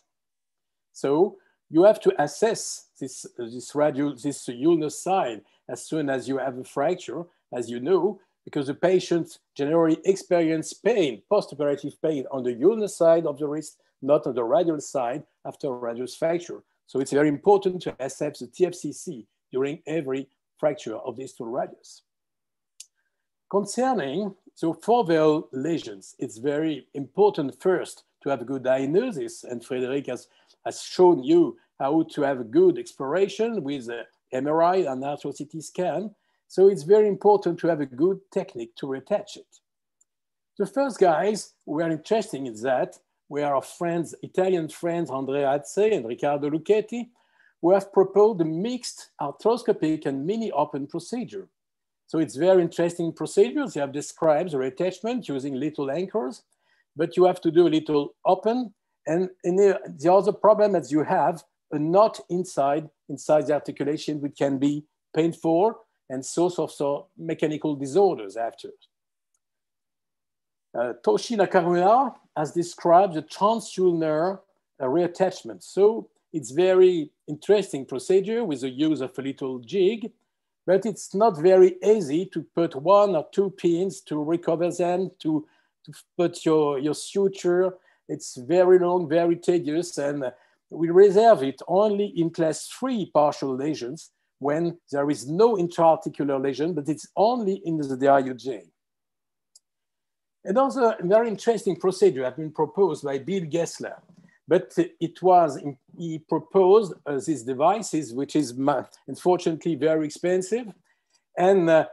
So you have to assess this, this radial, this ulnar side as soon as you have a fracture, as you know, because the patients generally experience pain, postoperative pain on the ulnar side of the wrist, not on the radial side after a radius fracture. So it's very important to assess the TFCC during every fracture of distal radius. Concerning so foveal lesions, it's very important first to have a good diagnosis, and Frederic has, has shown you how to have a good exploration with MRI and arthro CT scan. So it's very important to have a good technique to retouch it. The first guys who are interesting in that were our friends, Italian friends, Andrea Atzei and Riccardo Lucchetti, who have proposed a mixed arthroscopic and mini open procedure. So it's very interesting procedures. You have the reattachment using little anchors, but you have to do a little open. And, the, the other problem is you have a knot inside, inside the articulation, which can be painful and source of so mechanical disorders after. Uh, Toshi Nakamura has described the transulnar uh, reattachment. So it's very interesting procedure with the use of a little jig, but it's not very easy to put one or two pins to recover them, to, to put your, your suture. It's very long, very tedious, and we reserve it only in class three partial lesions when there is no intra-articular lesion, but it's only in the DRUJ. Another very interesting procedure has been proposed by Bill Geissler, but it was, he proposed uh, these devices, which is unfortunately very expensive. And uh,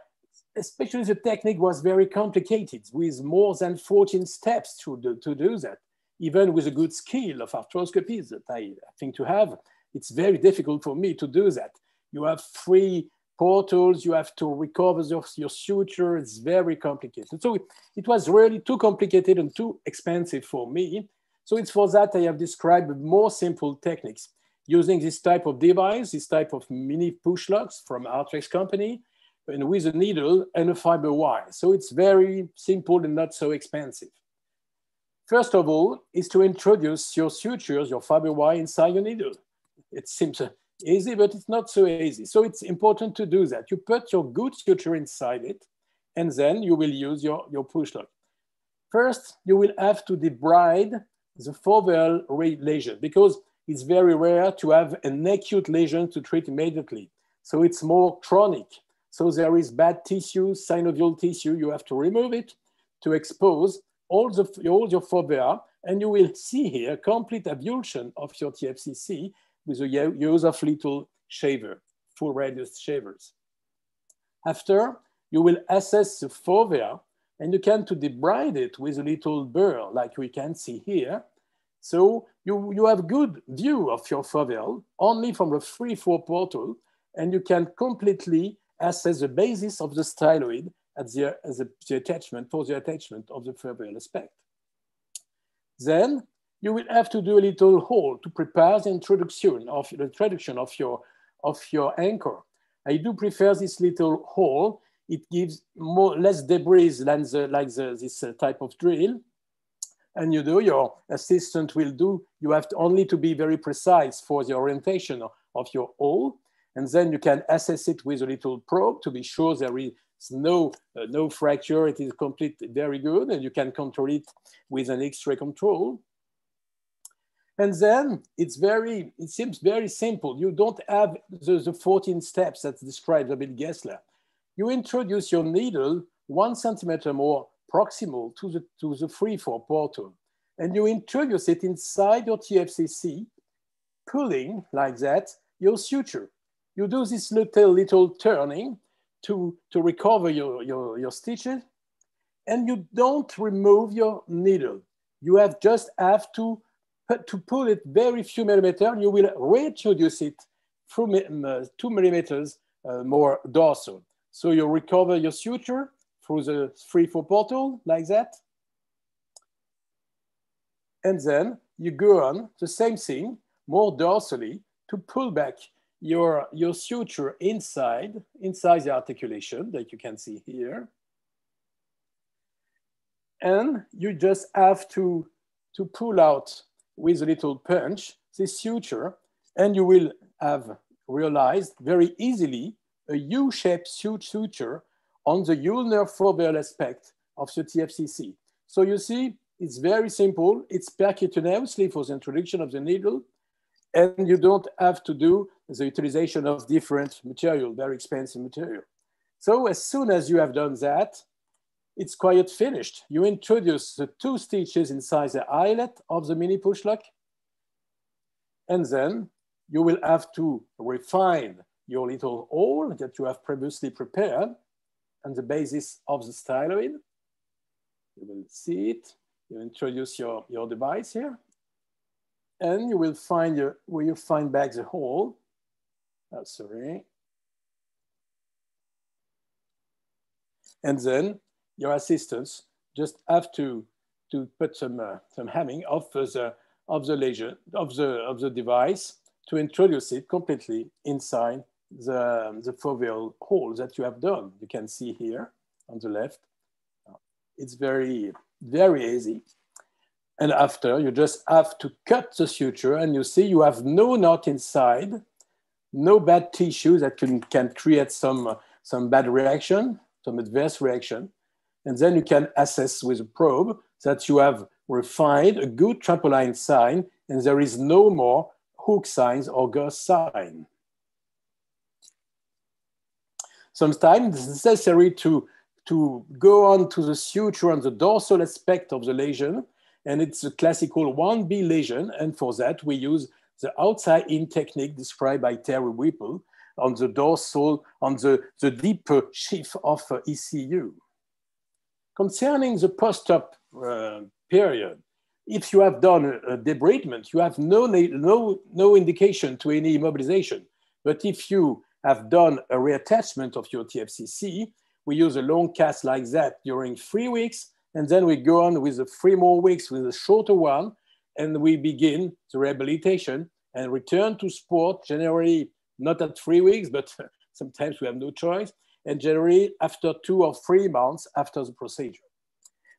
especially the technique was very complicated with more than 14 steps to do, to do that. Even with a good skill of arthroscopy that I, I think to have, it's very difficult for me to do that. You have three portals, you have to recover your, your suture, it's very complicated. So it, it was really too complicated and too expensive for me. So it's for that I have described more simple techniques using this type of device, this type of mini push locks from Arthrex company, and with a needle and a fiber wire. So it's very simple and not so expensive. First of all, is to introduce your sutures, your fiber wire inside your needle. It seems easy, but it's not so easy. So it's important to do that. You put your good suture inside it, and then you will use your, your push lock. First, you will have to debride the foveal lesion because it's very rare to have an acute lesion to treat immediately. So it's more chronic. So there is bad tissue, synovial tissue, you have to remove it to expose all, the, all your fovea, and you will see here complete avulsion of your TFCC with the use of little shaver, full radius shavers. After, you will assess the fovea and you can to debride it with a little burr, like we can see here. So you, you have good view of your foveal only from the free four portal, and you can completely assess the basis of the styloid at the, as a, the attachment for the attachment of the foveal aspect. Then you will have to do a little hole to prepare the introduction of the introduction of your of your anchor. I do prefer this little hole. It gives more less debris than the, like the, this uh, type of drill. And you do, your assistant will do, you have to only to be very precise for the orientation of, your hole. And then you can assess it with a little probe to be sure there is no, uh, no fracture, it is complete, very good. And you can control it with an X-ray control. And then it's very, it seems very simple. You don't have the, the 14 steps that describes Bill Geissler. You introduce your needle one centimeter more proximal to the, to the free four portal. And you introduce it inside your TFCC, pulling like that your suture. You do this little, little turning to, to recover your, your, your stitches, and you don't remove your needle. You have just have to to pull it very few millimeter, you will reintroduce it through uh, two millimeters uh, more dorsal. So you recover your suture through the free four portal like that. And then you go on the same thing, more dorsally, to pull back your, your suture inside, inside the articulation that you can see here. And you just have to, to pull out with a little punch this suture, and you will have realized very easily a U-shaped suture on the ulnar foveal aspect of the TFCC. So you see, it's very simple. It's percutaneously for the introduction of the needle, and you don't have to do the utilization of different material, very expensive material. So as soon as you have done that, it's quite finished. You introduce the two stitches inside the eyelet of the mini push lock, and then you will have to refine your little hole that you have previously prepared and the basis of the styloid. You will see it. You introduce your, your device here, and you will find your, where you find back the hole. Oh, sorry. And then your assistants just have to to put some uh, some hemming of the of the lesion of the of the device to introduce it completely inside the the foveal hole that you have done. You can see here on the left. It's very very easy. And after you just have to cut the suture and you see you have no knot inside, no bad tissue that can, can create some, some bad reaction, some adverse reaction. And then you can assess with a probe that you have refined a good trampoline sign and there is no more hook signs or ghost sign. Sometimes it's necessary to, to go on to the suture on the dorsal aspect of the lesion and it's a classical 1B lesion. And for that, we use the outside in technique described by Terry Whipple on the dorsal, on the, the deep sheath of ECU. Concerning the post-op uh, period, if you have done a, a debridement, you have no, no, no indication to any immobilization. But if you have done a reattachment of your TFCC, we use a long cast like that during three weeks, and then we go on with the three more weeks with a shorter one, and we begin the rehabilitation and return to sport generally not at three weeks, but sometimes we have no choice, and generally after two or three months after the procedure.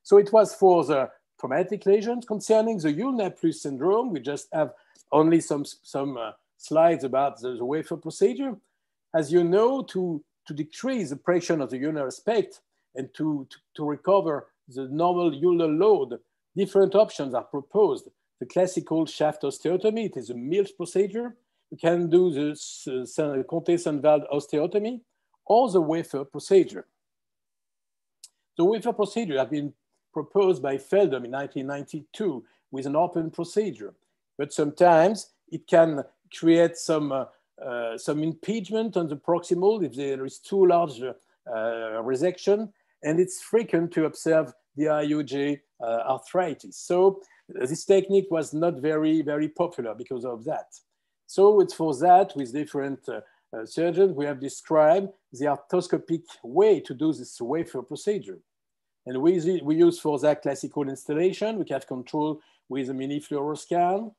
So it was for the traumatic lesions. Concerning the ulnar plus syndrome, we just have only some, some uh, slides about the, the wafer procedure. As you know, to, to decrease the pressure of the ulnar aspect and to, to, to recover the normal ulnar load, different options are proposed. The classical shaft osteotomy, it is a Milch procedure. You can do the uh, Comté-Sundvald osteotomy or the wafer procedure. The wafer procedure has been proposed by Feldon in 1992 with an open procedure. But sometimes it can create some, uh, uh, some impingement on the proximal if there is too large uh, resection. And it's frequent to observe DRUJ uh, arthritis. So this technique was not very, very popular because of that. So it's for that with different uh, uh, surgeons, we have described the arthroscopic way to do this wafer procedure. And we, we use for that classical installation. We have control with a mini fluoroscan,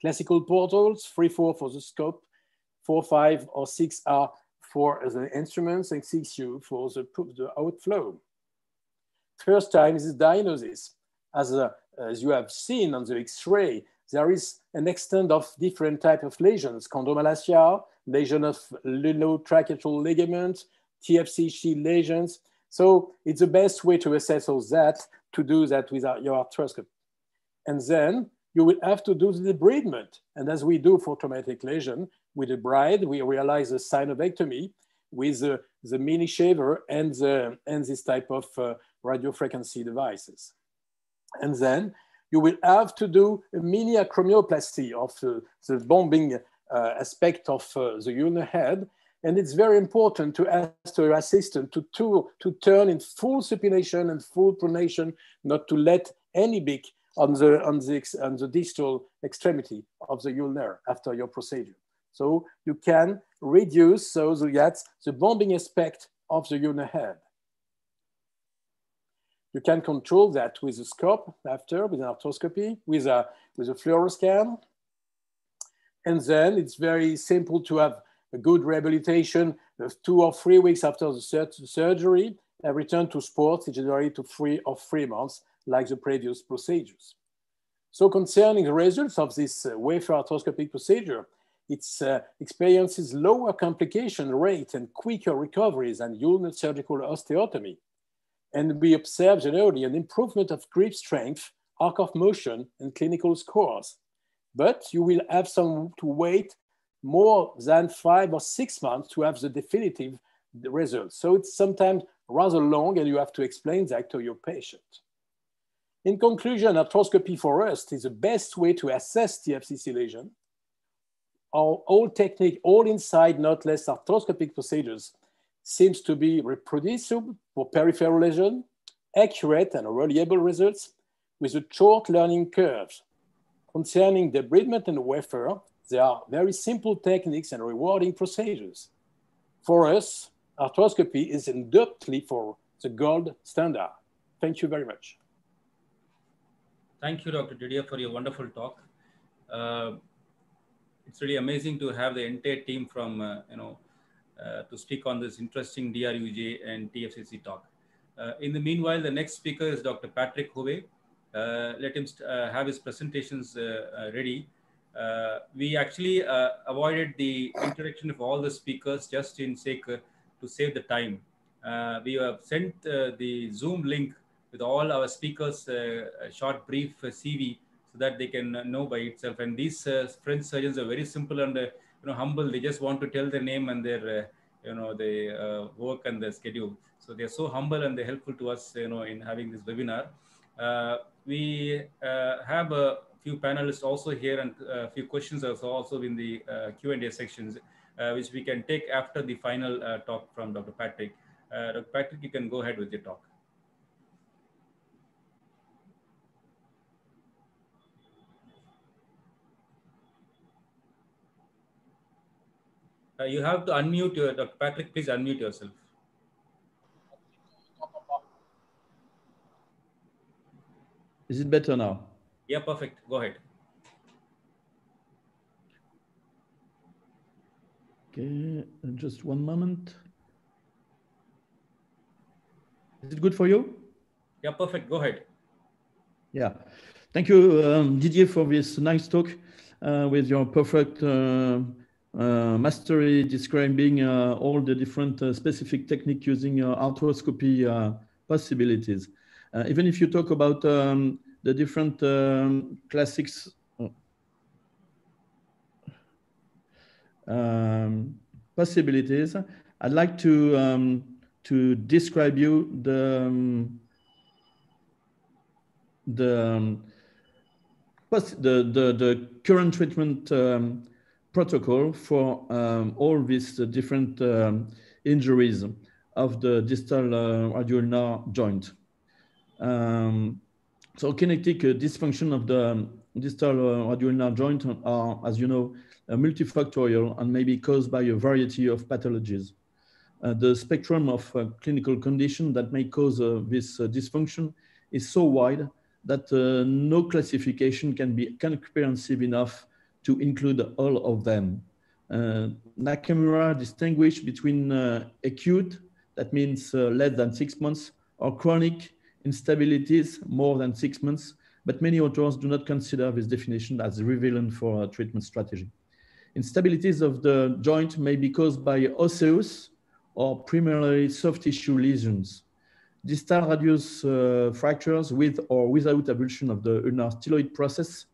classical portals, three, four for the scope, four, five, or six are for the instruments, and six U for the, the outflow. First time is diagnosis. As, a, as you have seen on the X-ray, there is an extent of different type of lesions, chondromalacia, lesion of lunotriquetral ligament, TFCC lesions. So it's the best way to assess all that, to do that with your arthroscopy. And then you will have to do the debridement. And as we do for traumatic lesion, with the bride, we realize a synovectomy with the, the mini shaver and, the, and this type of uh, radiofrequency devices. And then you will have to do a mini acromioplasty of uh, the bombing uh, aspect of uh, the ulnar head. And it's very important to ask your assistant to, to, to turn in full supination and full pronation, not to let any beak on the, on, the, on the distal extremity of the ulnar after your procedure. So you can reduce so that the bombing aspect of the ulnar head. You can control that with a scope after, with an arthroscopy, with a, with a fluoroscan. And then it's very simple to have a good rehabilitation of two or three weeks after the sur surgery and return to sports generally to three or three months like the previous procedures. So concerning the results of this uh, wafer arthroscopic procedure, it uh, experiences lower complication rate and quicker recoveries than ulnar surgical osteotomy. And we observe generally an improvement of grip strength, arc of motion, and clinical scores. But you will have some to wait more than five or six months to have the definitive results. So it's sometimes rather long and you have to explain that to your patient. In conclusion, arthroscopy for us is the best way to assess TFCC lesion. Our old technique, all inside, not less arthroscopic procedures seems to be reproducible for peripheral lesion, accurate and reliable results with a short learning curve. Concerning debridement and wafer, they are very simple techniques and rewarding procedures. For us, arthroscopy is undoubtedly for the gold standard. Thank you very much. Thank you, Dr. Didier, for your wonderful talk. Uh, it's really amazing to have the entire team from, uh, you know, uh, to speak on this interesting DRUJ and TFCC talk. Uh, in the meanwhile, the next speaker is Dr. Patrick Houvet. Uh, let him uh, have his presentations uh, uh, ready. we actually avoided the introduction of all the speakers just in sake to save the time. we have sent the Zoom link with all our speakers short brief CV that they can know by itself. And these uh, French surgeons are very simple and uh, you know humble. They just want to tell their name and their uh, you know uh, work and their schedule. So they're so humble and they're helpful to us you know in having this webinar. Uh, we uh, have a few panelists also here and a few questions are also in the q&a sections which we can take after the final talk from dr patrick. Dr patrick you can go ahead with your talk Uh, you have to unmute your, Dr. Patrick, please unmute yourself. Is it better now? Yeah, perfect. Go ahead. Okay, just one moment. Is it good for you? Yeah, perfect. Go ahead. Yeah. Thank you, um, Didier, for this nice talk uh, with your perfect uh, mastery describing uh, all the different uh, specific technique using arthroscopy possibilities. even if you talk about um, the different um, classics um, possibilities, I'd like to um, to describe you the um, the, um, the, the the current treatment protocol for um, all these uh, different um, injuries of the distal uh, joint. Um, so kinetic uh, dysfunction of the distal uh, joint are, as you know, uh, multifactorial and may be caused by a variety of pathologies. Uh, the spectrum of uh, clinical condition that may cause this dysfunction is so wide that no classification can be comprehensive enough to include all of them. Uh, Nakamura distinguished between uh, acute, that means uh, less than six months, or chronic instabilities more than six months, but many authors do not consider this definition as relevant for a treatment strategy. Instabilities of the joint may be caused by osseous or primarily soft tissue lesions. Distal radius uh, fractures with or without avulsion of the ulnar styloid process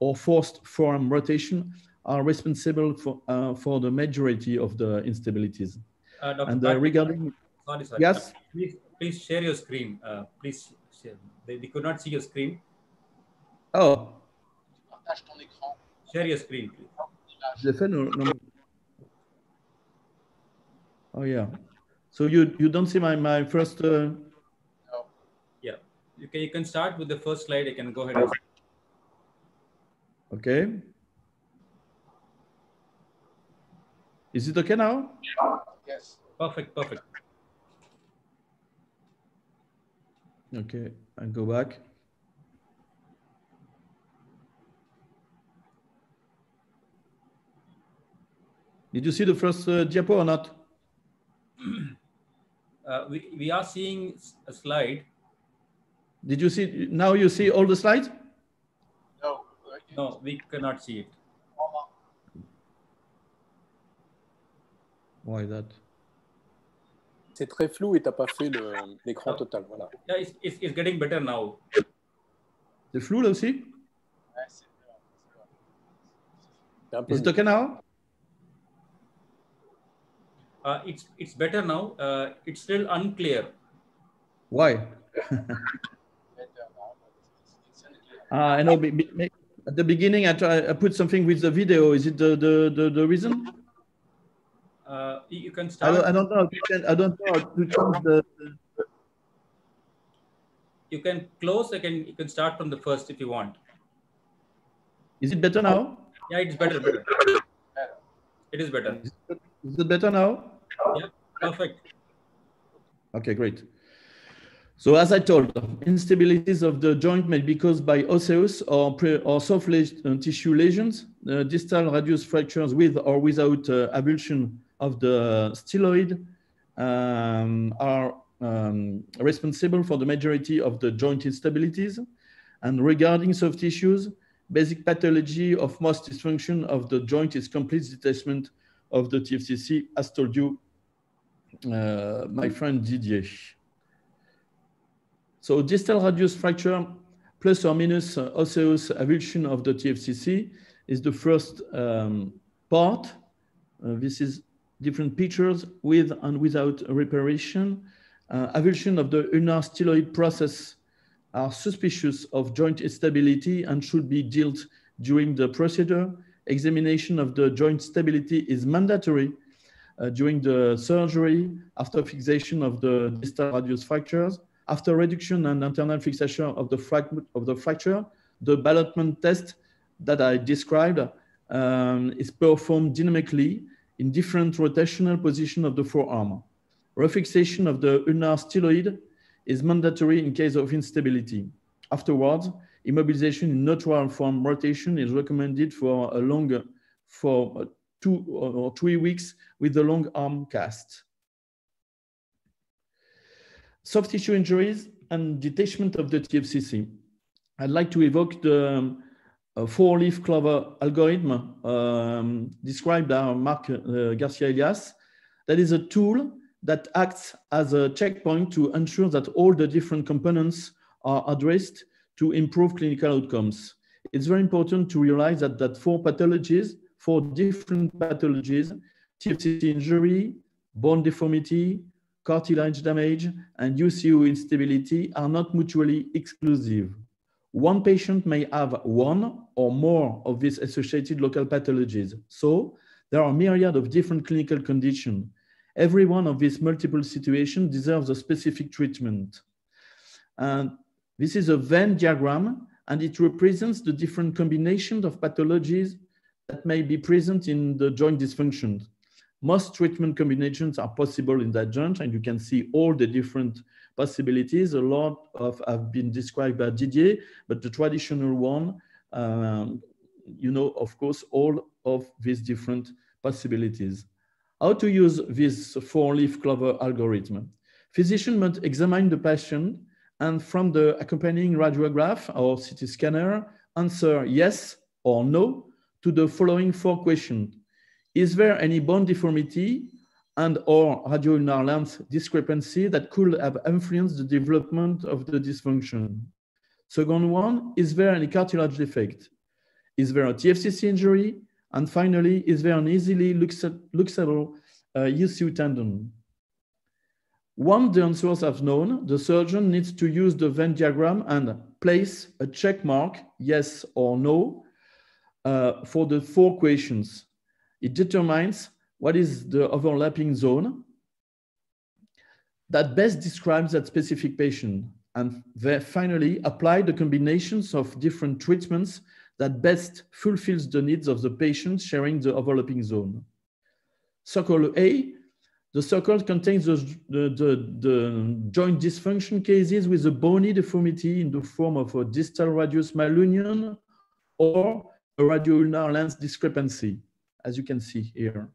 or forced forearm rotation are responsible for, uh, for the majority of the instabilities. Uh, Dr. and uh, regarding... Sorry, sorry. Yes? Please, please share your screen. Uh, please share. They, they could not see your screen. Oh. Share your screen, please. Je fais no, no. Oh yeah. So you you don't see my my first. Uh... No. Yeah. You can you can start with the first slide. You can go ahead. And... Okay. Is it okay now? Yes. Perfect. Perfect. Okay, I go back. Did you see the first uh, diapo or not? Uh, we, we are seeing a slide. Did you see, now you see all the slides? No. No, we cannot see it. Why that? C'est très flou et t'as pas fait l'écran total. Voilà. Yeah, it's, it's, it's getting better now. C'est flou là aussi? Is it okay now? Uh, it's it's better now. Uh, it's still unclear. Why? uh, I know. At the beginning, I try, I put something with the video. Is it the the the, the reason? Uh, you can start. I don't, I don't know. I don't know to change the. You can close. You can you can start from the first if you want. Is it better now? Yeah, it's better. Better. It is better. Is it better now? Yeah, perfect. Okay, great. So as I told, instabilities of the joint may be caused by osseous or, or soft uh, tissue lesions, uh, distal radius fractures with or without uh, avulsion of the styloid um, are um, responsible for the majority of the joint instabilities. And regarding soft tissues, basic pathology of most dysfunction of the joint is complete detachment of the TFCC, as told you, uh, my friend Didier. So distal radius fracture plus or minus uh, osseous avulsion of the TFCC is the first um, part. Uh, this is different pictures with and without reparation. Uh, avulsion of the ulnar styloid process are suspicious of joint instability and should be dealt during the procedure examination of the joint stability is mandatory uh, during the surgery, after fixation of the distal radius fractures, after reduction and internal fixation of the, of the fracture, the ballotment test that I described um, is performed dynamically in different rotational position of the forearm. Refixation of the ulnar styloid is mandatory in case of instability. Afterwards, immobilization in neutral form rotation is recommended for a longer, for two or three weeks with the long arm cast. Soft tissue injuries and detachment of the TFCC. I'd like to evoke the um, four-leaf clover algorithm um, described by Marc uh, Garcia Elias. That is a tool that acts as a checkpoint to ensure that all the different components are addressed to improve clinical outcomes. It's very important to realize that, that four pathologies, four different pathologies, TFCC injury, bone deformity, cartilage damage, and UCU instability are not mutually exclusive. One patient may have one or more of these associated local pathologies. So there are myriad of different clinical conditions. Every one of these multiple situations deserves a specific treatment. And This is a Venn diagram, and it represents the different combinations of pathologies that may be present in the joint dysfunction. Most treatment combinations are possible in that joint, and you can see all the different possibilities. A lot of have been described by Didier, but the traditional one, um, you know, of course, all of these different possibilities. How to use this four-leaf clover algorithm? Physician must examine the patient and from the accompanying radiograph or CT scanner, answer yes or no to the following four questions. Is there any bone deformity and or radioulnar length discrepancy that could have influenced the development of the dysfunction? Second one, is there any cartilage defect? Is there a TFCC injury? And finally, is there an easily luxable uh, ECU tendon? Once the answers are known, the surgeon needs to use the Venn diagram and place a check mark, yes or no, uh, for the four questions. It determines what is the overlapping zone that best describes that specific patient. And then finally, apply the combinations of different treatments that best fulfills the needs of the patient sharing the overlapping zone. Circle A the circle contains the, the, the, the, joint dysfunction cases with a bony deformity in the form of a distal radius malunion or a radioulnar length discrepancy, as you can see here.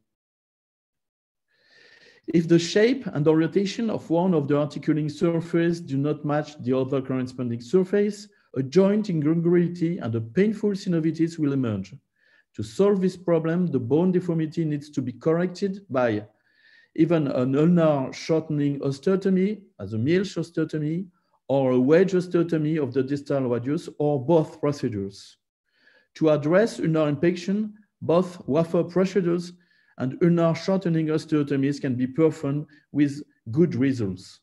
If the shape and orientation of one of the articulating surfaces do not match the other corresponding surface, a joint incongruity and a painful synovitis will emerge. To solve this problem, the bone deformity needs to be corrected by even an ulnar shortening osteotomy as a Milch osteotomy or a wedge osteotomy of the distal radius or both procedures. To address ulnar impaction, both wafer procedures and ulnar shortening osteotomies can be performed with good results.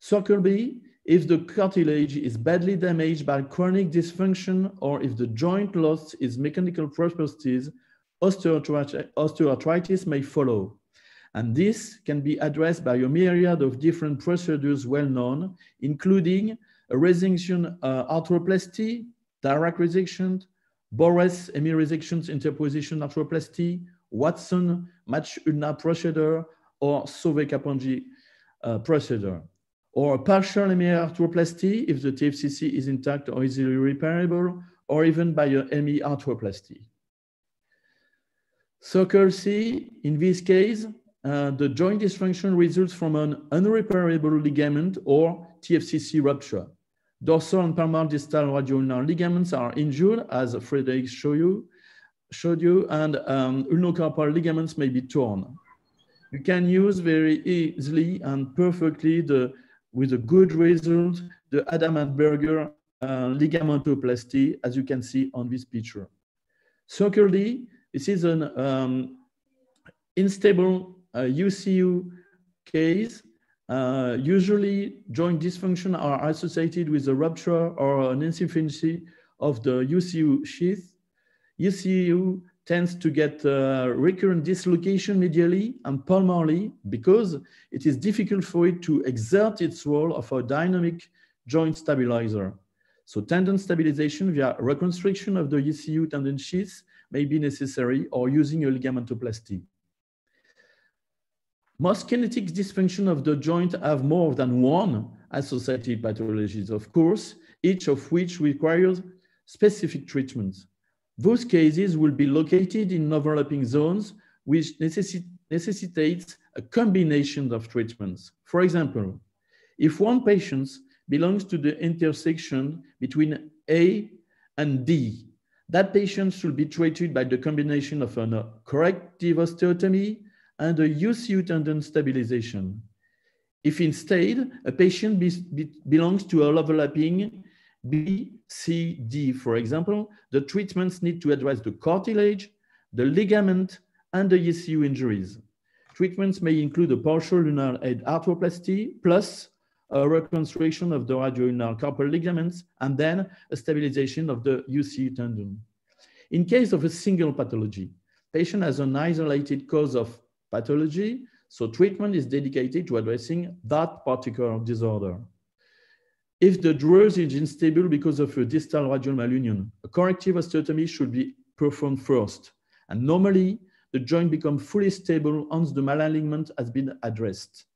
Circle B, if the cartilage is badly damaged by chronic dysfunction or if the joint lost its mechanical properties, osteoarthritis may follow. And this can be addressed by a myriad of different procedures well known, including a resection uh, arthroplasty, direct resection, Bowers hemiresections interposition arthroplasty, Watson match ulnar procedure, or Sauvé-Kapandji uh, procedure, or partial hemiarthroplasty if the TFCC is intact or easily repairable, or even by a hemiarthroplasty. Circle C, in this case, uh, the joint dysfunction results from an unrepairable ligament or TFCC rupture. Dorsal and palmar distal radioulnar ligaments are injured, as Frederick showed you, showed you and um, ulnocarpal ligaments may be torn. You can use very easily and perfectly the, with a good result, the Adams-Berger uh, ligamentoplasty, as you can see on this picture. D, this is an um, unstable uh, ECU case, uh, usually joint dysfunction are associated with a rupture or an insufficiency of the ECU sheath. ECU tends to get uh, recurrent dislocation medially and palmarly because it is difficult for it to exert its role of a dynamic joint stabilizer. So tendon stabilization via reconstruction of the ECU tendon sheath may be necessary or using a ligamentoplasty. Most kinetic dysfunction of the joint have more than one associated pathologies, of course, each of which requires specific treatments. Those cases will be located in overlapping zones, which necessi necessitates a combination of treatments. For example, if one patient belongs to the intersection between A and D, that patient should be treated by the combination of a corrective osteotomy and a ECU tendon stabilization. If instead a patient be, be, belongs to a overlapping B, C, D, for example, the treatments need to address the cartilage, the ligament, and the ECU injuries. Treatments may include a partial ulnar head arthroplasty plus a reconstruction of the radioulnar carpal ligaments, and then a stabilization of the ECU tendon. In case of a single pathology, patient has an isolated cause of pathology. So treatment is dedicated to addressing that particular disorder. If the DRUJ is unstable because of a distal radial malunion, a corrective osteotomy should be performed first. And normally, the joint becomes fully stable once the malalignment has been addressed.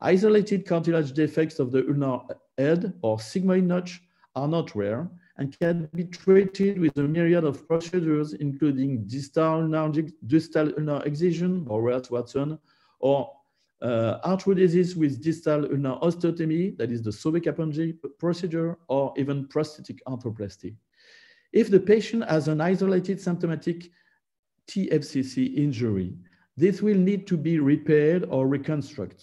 Isolated cartilage defects of the ulnar head or sigmoid notch are not rare and can be treated with a myriad of procedures, including distal ulnar, distal ulnar excision or Raynaud-Watson, or uh, arthrodesis with distal ulnar osteotomy, that is the Sauvé-Kapandji procedure, or even prosthetic arthroplasty. If the patient has an isolated symptomatic TFCC injury, this will need to be repaired or reconstructed.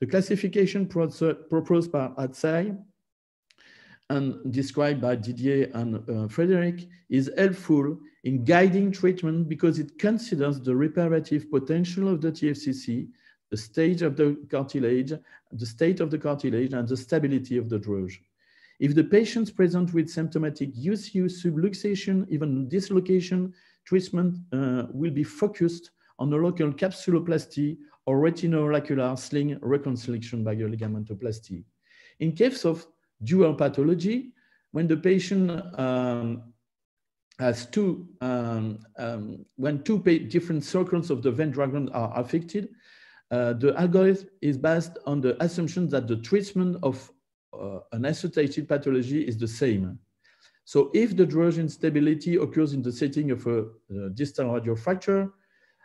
The classification proposed by Atzei and described by Didier and uh, Frederick is helpful in guiding treatment because it considers the reparative potential of the TFCC, the stage of the cartilage, the state of the cartilage, and the stability of the DRUJ. If the patients present with symptomatic ECU subluxation, even dislocation, treatment uh, will be focused on a local capsuloplasty or retinoauricular sling reconstruction by a ligamentoplasty. In case of dual pathology, when the patient um, has two, um, um, when two different circles of the Venn diagram are affected, uh, the algorithm is based on the assumption that the treatment of uh, an associated pathology is the same. So if the DRUJ instability occurs in the setting of a, a distal radial fracture,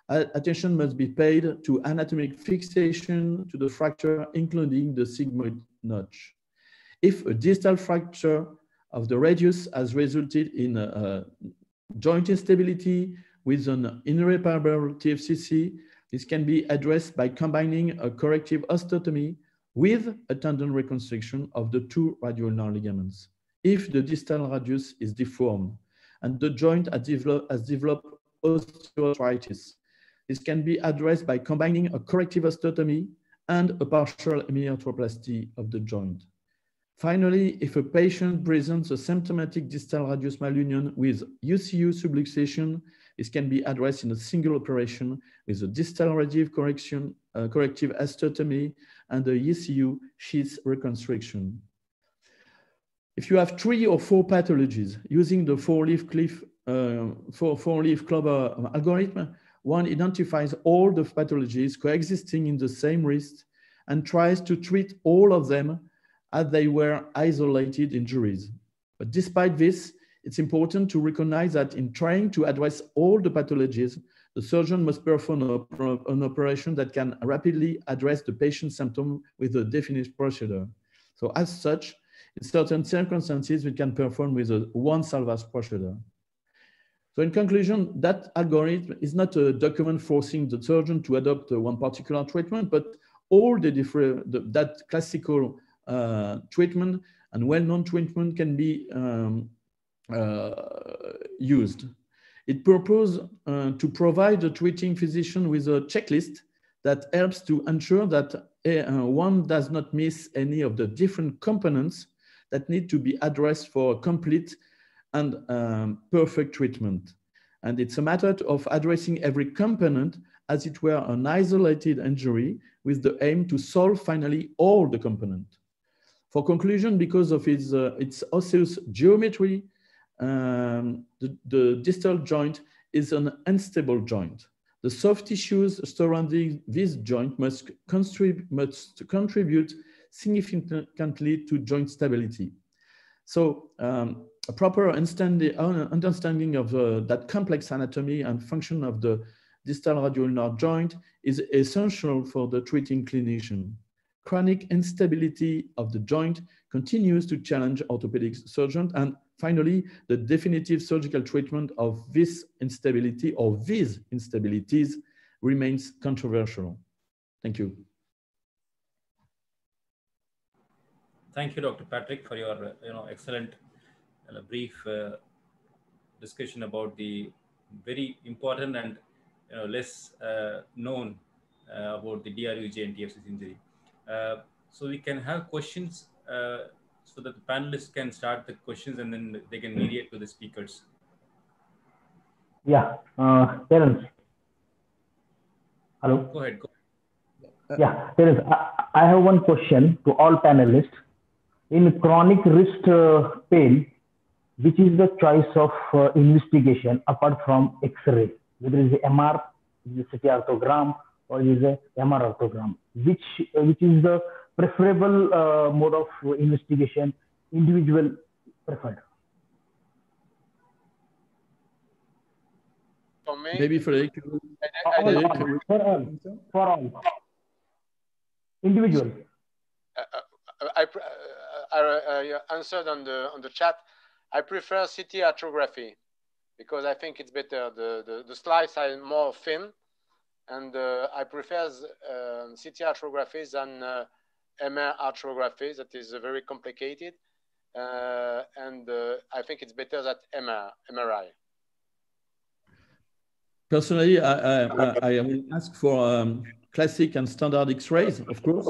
attention must be paid to anatomic fixation to the fracture, including the sigmoid notch. If a distal fracture of the radius has resulted in a, a joint instability with an irreparable TFCC, this can be addressed by combining a corrective osteotomy with a tendon reconstruction of the two radioulnar ligaments. If the distal radius is deformed and the joint has, develop, has developed osteoarthritis, this can be addressed by combining a corrective osteotomy and a partial hemiarthroplasty of the joint. Finally, if a patient presents a symptomatic distal radius malunion with ECU subluxation, this can be addressed in a single operation with a distal radial correction, uh, corrective osteotomy and the ECU sheath reconstruction. If you have three or four pathologies using the four-leaf cliff, uh, four, four-leaf clover algorithm, one identifies all the pathologies coexisting in the same wrist and tries to treat all of them as they were isolated injuries. But despite this, it's important to recognize that in trying to address all the pathologies, the surgeon must perform an operation that can rapidly address the patient's symptom with a definite procedure. So as such, in certain circumstances, we can perform with a one salvage procedure. So in conclusion, that algorithm is not a document forcing the surgeon to adopt one particular treatment, but all the different, the, that classical uh, treatment and well-known treatment can be um, uh, used. It purposes uh, to provide the treating physician with a checklist that helps to ensure that uh, one does not miss any of the different components that need to be addressed for a complete and um, perfect treatment. And it's a matter of addressing every component as it were an isolated injury with the aim to solve finally all the components. For conclusion, because of its, uh, its osseous geometry, um, the, the distal joint is an unstable joint. The soft tissues surrounding this joint must, contrib must contribute significantly to joint stability. So um, a proper understanding of uh, that complex anatomy and function of the distal radioulnar joint is essential for the treating clinician. Chronic instability of the joint continues to challenge orthopedic surgeons. And finally, the definitive surgical treatment of this instability or these instabilities remains controversial. Thank you. Thank you, Dr. Patrick, for your you know excellent uh, brief uh, discussion about the very important and you know, less uh, known uh, about the DRUJ and TFCC injury. Uh, so we can have questions uh, so that the panelists can start the questions and then they can mediate to the speakers. Yeah, uh, Terence. Hello. Go ahead. Go ahead. Yeah, Terence. I, I have one question to all panelists in chronic wrist uh, pain, which is the choice of uh, investigation apart from X-ray, whether it is the MR, the a CT arthrogram, or is a MR arthrogram, which uh, which is the preferable uh, mode of investigation, individual preferred. For me, Maybe Frederick. I, I, I All, all, for all, for all, individual. Uh, uh, uh, I, pr- I, I answered on the on the chat. I prefer CT arthrography because I think it's better. The the, the slides are more thin, and uh, I prefer uh, CT arthrography than uh, MR arthrography. That is uh, very complicated, uh, and uh, I think it's better that MR MRI. Personally, I, I, I will ask for um, classic and standard X-rays, of course,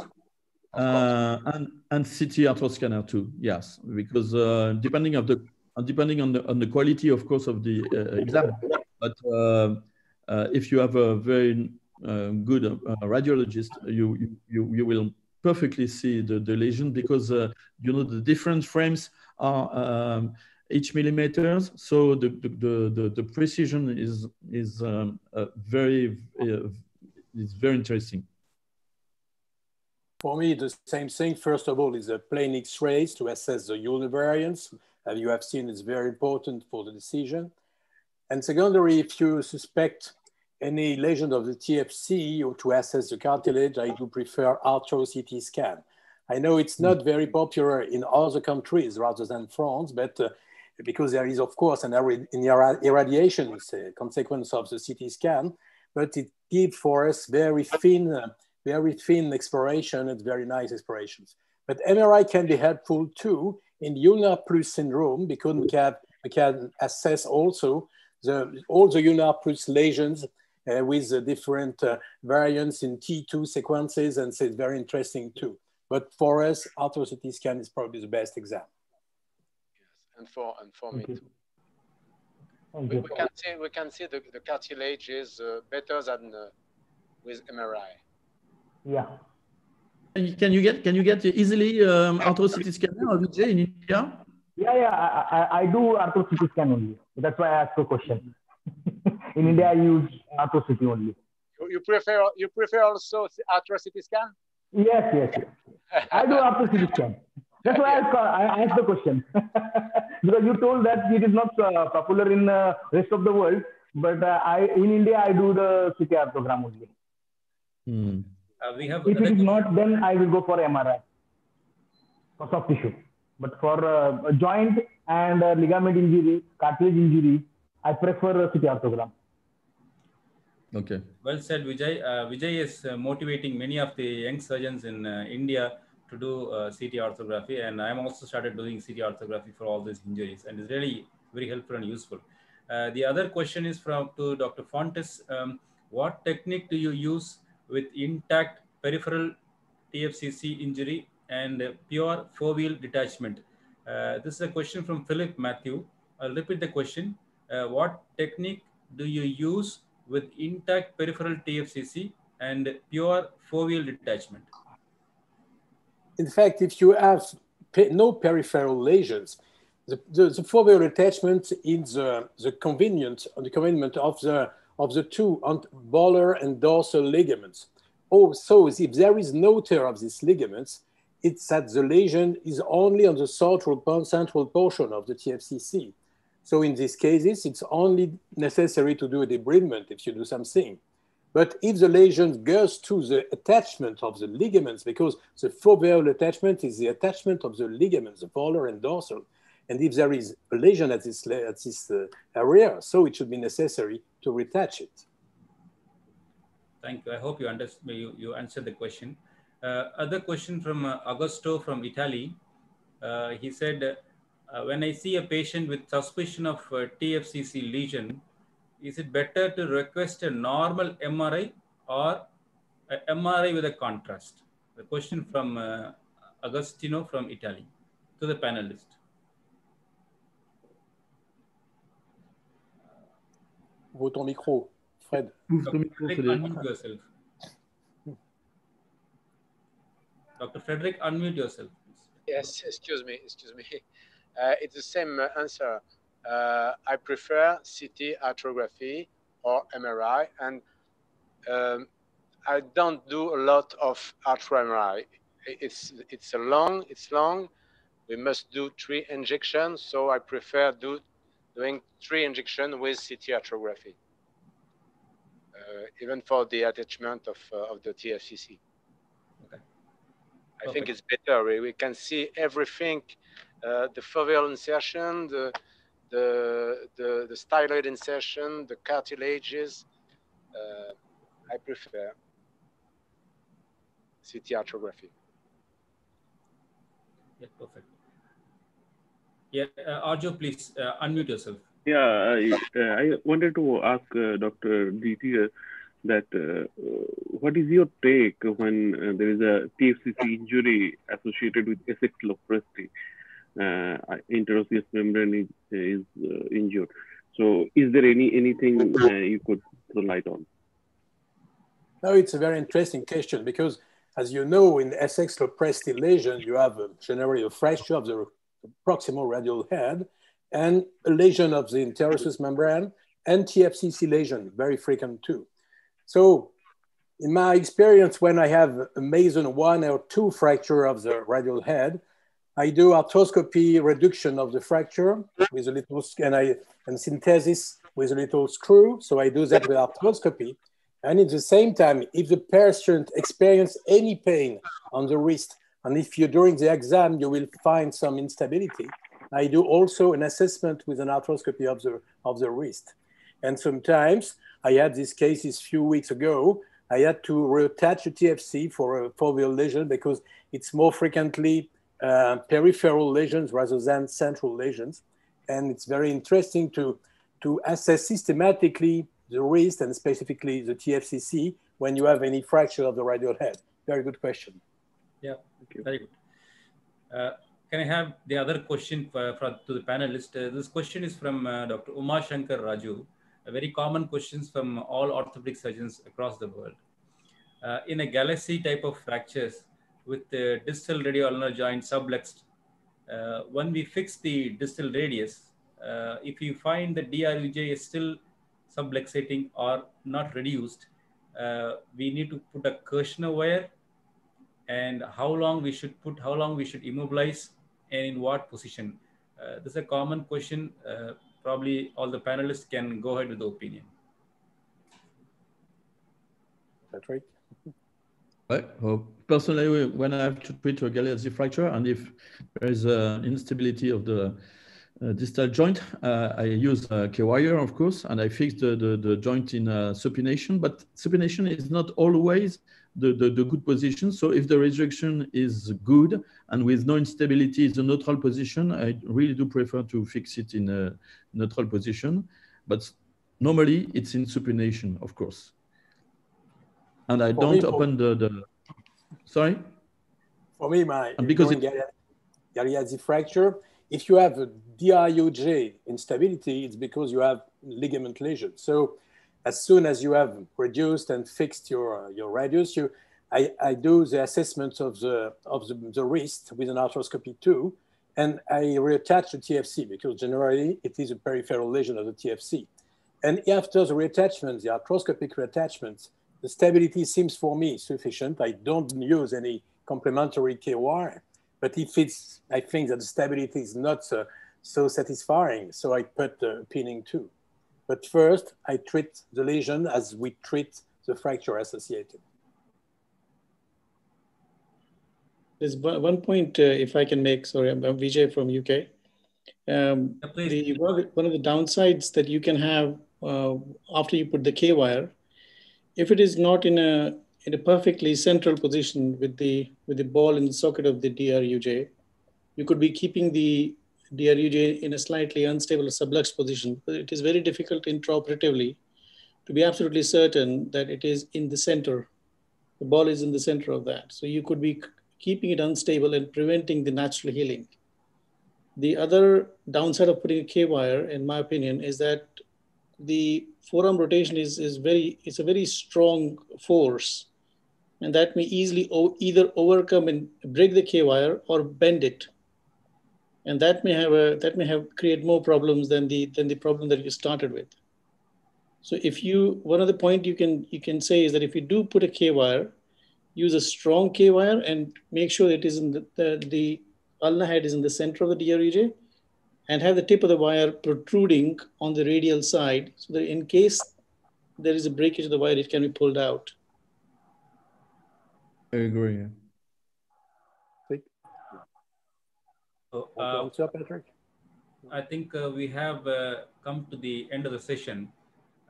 uh, and and CT arthroscanner too. Yes, because uh, depending of the depending on the on the quality, of course, of the uh, exam, but if you have a very uh, good uh, radiologist, you, you you will perfectly see the, the lesion because uh, you know the different frames are um, each millimeters, so the the, the, the, precision is is um, uh, very uh, very interesting. For me, the same thing. First of all, is a plain X-rays to assess the ulnar variance. As you have seen, it's very important for the decision. And secondary, if you suspect any lesion of the TFC or to assess the cartilage, I do prefer arthro CT scan. I know it's not very popular in other countries rather than France, but uh, because there is, of course, an irra- an irra- irradiation consequence of the CT scan, but it gives for us very thin, uh, very thin exploration and very nice explorations. But MRI can be helpful too in ulnar plus syndrome because we can, we can assess also the, all the ulnar plus lesions uh, with the different uh, variants in T2 sequences, and so it's very interesting too. But for us, arthro CT scan is probably the best exam. Yes, and for and for me too. Thank We, we can see we can see the, the cartilage is uh, better than uh, with MRI. Yeah. Can you, can you get can you get easily um, arthro CT scanner or Vijay in India? Yeah, yeah, I, I, I do arthro CT scan only. That's why I asked the question. In India, I use arthro CT only. You, you prefer you prefer also arthro CT scan? Yes, yes, yes. I do arthro CT scan. That's why I, ca- I asked the question. because you told that it is not uh, popular in uh, rest of the world, but uh, I in India I do the CT arthrogram only. Hmm. Uh, we have If it is not, then I will go for MRI for soft tissue. But for uh, joint and uh, ligament injury, cartilage injury, I prefer uh, CT arthrogram. Okay. Well said, Vijay. Uh, Vijay is uh, motivating many of the young surgeons in uh, India to do uh, CT arthrography, and I'm also started doing CT arthrography for all these injuries, and it's really very helpful and useful. Uh, the other question is from to Dr. Fontes. Um, what technique do you use with intact peripheral TFCC injury and uh, pure foveal detachment? Uh, this is a question from Philip Matthew. I'll repeat the question. Uh, what technique do you use with intact peripheral TFCC and pure foveal detachment? In fact, if you have no peripheral lesions, the, the, the foveal attachment is the, the convenient, the convenient of the of the two volar and dorsal ligaments. Oh, so if there is no tear of these ligaments, it's that the lesion is only on the central, central portion of the TFCC. So in these cases, it's only necessary to do a debridement if you do something. But if the lesion goes to the attachment of the ligaments, because the foveal attachment is the attachment of the ligaments, the volar and dorsal, and if there is a lesion at this, at this uh, area, so it should be necessary to retach it. Thank you. I hope you understand. You, you answered the question. Uh, other question from uh, Augusto from Italy. Uh, he said, uh, when I see a patient with suspicion of uh, TFCC lesion, is it better to request a normal MRI or a MRI with a contrast? The question from uh, Agostino from Italy to the panelist. Ouvre ton micro, Fred. Ouvre ton Dr. micro, unmute yourself. Dr. Frederick, unmute yourself. please. Yes, excuse me, excuse me. Uh, it's the same uh, answer. Uh, I prefer CT arthrography or MRI, and um, I don't do a lot of arthro MRI. It's it's a long, it's long. We must do three injections, so I prefer do doing three injections with CT arthrography, uh, even for the attachment of uh, of the TFCC. Okay. I think it's better. We, we can see everything, uh, the foveal insertion, the, the, the, the styloid insertion, the cartilages. Uh, I prefer CT arthrography. Yeah, perfect. Yeah, uh, Arjo, please uh, unmute yourself. Yeah, I, uh, I wanted to ask uh, Dr. DT that uh, what is your take when uh, there is a TFCC injury associated with Essex-Lopresti? Uh, interosseous membrane is, is uh, injured. So, is there any anything uh, you could throw light on? No, it's a very interesting question because, as you know, in Essex-Lopresti lesion, you have a, generally a fracture of the proximal radial head and a lesion of the interosseous membrane and TFCC lesion, very frequent too. So in my experience, when I have a Mason one or two fracture of the radial head, I do arthroscopy reduction of the fracture with a little, and I, and synthesis with a little screw. So I do that with arthroscopy. And at the same time, if the patient experience any pain on the wrist, and if you during the exam, you will find some instability, I do also an assessment with an arthroscopy of the, of the wrist. And sometimes I had these cases a few weeks ago. I had to reattach a TFC for a foveal lesion because it's more frequently uh, peripheral lesions rather than central lesions. And it's very interesting to, to assess systematically the wrist and specifically the TFCC when you have any fracture of the radial head. Very good question. Yeah, very good. Uh, can I have the other question for, for to the panelists? Uh, this question is from uh, Dr. Uma Shankar Raju. Very common questions from all orthopedic surgeons across the world. Uh, in a Galeazzi type of fractures with the distal radioulnar joint subluxed, uh, when we fix the distal radius, uh, if you find the DRUJ is still subluxating or not reduced, uh, we need to put a Kirschner wire and how long we should put, how long we should immobilize and in what position. Uh, this is a common question. Probably all the panelists can go ahead with the opinion. That's right. Right. Well, personally, when I have to treat a Galeazzi fracture, and if there is an instability of the distal joint, uh, I use a K-wire, of course, and I fix the, the, the joint in uh, supination. But supination is not always the, the, the, good position. So if the rejection is good and with no instability is a neutral position, I really do prefer to fix it in a neutral position. But normally it's in supination, of course. And I For don't me, open the, the, sorry? For me, my And because during Galeazzi fracture, if you have a DRUJ instability, it's because you have ligament lesion. So as soon as you have reduced and fixed your, uh, your radius, you, I, I do the assessment of the, of the, the wrist with an arthroscopy too, and I reattach the TFC because generally it is a peripheral lesion of the TFC. And after the reattachment, the arthroscopic reattachment, the stability seems for me sufficient. I don't use any complementary K-wire, but if it's, I think that the stability is not so, so satisfying, so I put the pinning too. But first, I treat the lesion as we treat the fracture associated. There's one point, uh, if I can make, sorry, I'm, Vijay from UK. Um, the, one, of the, one of the downsides that you can have uh, after you put the K-wire, if it is not in a in a perfectly central position with the with the ball in the socket of the DRUJ, you could be keeping the DRUJ in a slightly unstable sublux position. But it is very difficult intraoperatively to be absolutely certain that it is in the center. The ball is in the center of that. So you could be keeping it unstable and preventing the natural healing. The other downside of putting a K-wire, in my opinion, is that the forearm rotation is, is very, it's a very strong force. And that may easily either overcome and break the K-wire or bend it. And that may have a that may have create more problems than the than the problem that you started with. So if you one of the point you can you can say is that if you do put a K-wire, use a strong K-wire and make sure it is in the, the, the ulna head is in the center of the DRUJ and have the tip of the wire protruding on the radial side so that in case there is a breakage of the wire, it can be pulled out. I agree. So, uh, Patrick? I think uh, we have uh, come to the end of the session.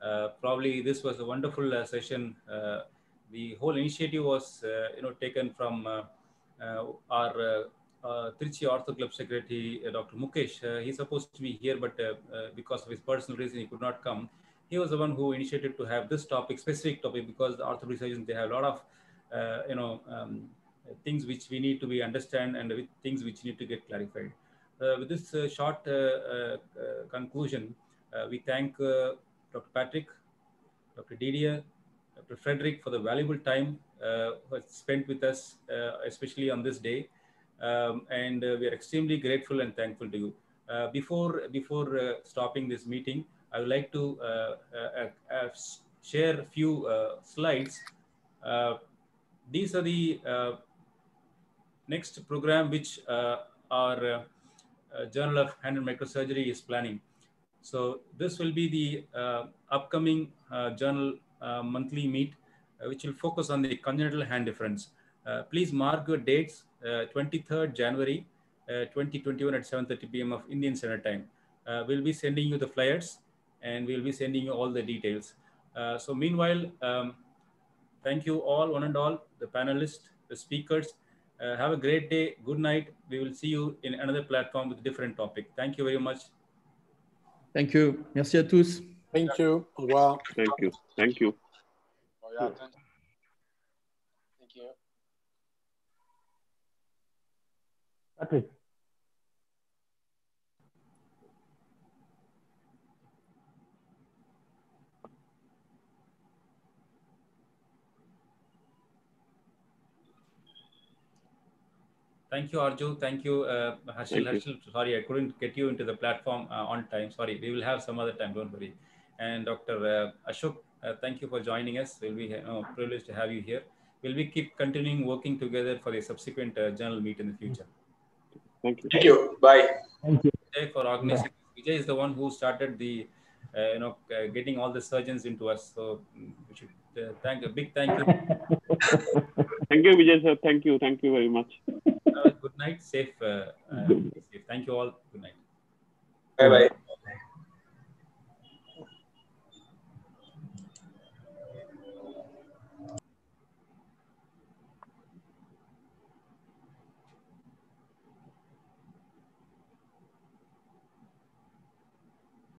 Uh, probably this was a wonderful uh, session. Uh, the whole initiative was, you know, taken from our uh, Trichy Ortho Club Secretary, uh, Dr. Mukesh. Uh, he's supposed to be here, but because of his personal reason, he could not come. He was the one who initiated to have this topic, specific topic, because the orthopedic surgeons, they have a lot of, you know, um, things which we need to be understand and with things which need to get clarified. with this short conclusion, we thank Dr. Patrick, Dr. Didier, Dr. Frederick for the valuable time uh, spent with us, uh, especially on this day um, and uh, we are extremely grateful and thankful to you. Uh, before before uh, stopping this meeting, I would like to share a few slides. These are the next program which our Journal of Hand and Microsurgery is planning. So this will be the uh, upcoming uh, journal uh, monthly meet, which will focus on the congenital hand difference. please mark your dates 23rd uh, January uh, 2021 at 7.30 p.m. of Indian Standard Time. Uh, we'll be sending you the flyers and we'll be sending you all the details. so meanwhile, um, thank you all, one and all, the panelists, the speakers. Uh, have a great day. Good night. We will see you in another platform with a different topic. Thank you very much. Thank you. Merci à tous. Thank you. Au revoir. Thank you. Thank you. Patrick. Thank you, Arju. Thank you, uh, Harshil. Harshil, sorry, I couldn't get you into the platform uh, on time. Sorry, we will have some other time. Don't worry. And Dr. Uh, Ashok, uh, thank you for joining us. We'll be uh, privileged to have you here. Will we keep continuing working together for a subsequent uh, journal meet in the future? Thank you. Thank you. Bye. Thank you. Vijay for organizing. Bye. Vijay is the one who started the, uh, you know, uh, getting all the surgeons into us. So mm, we should uh, thank a big thank you. thank you, Vijay sir. Thank you. Thank you very much. Good night. Safe. Uh, uh, safe. Thank you all. Good night. Bye bye.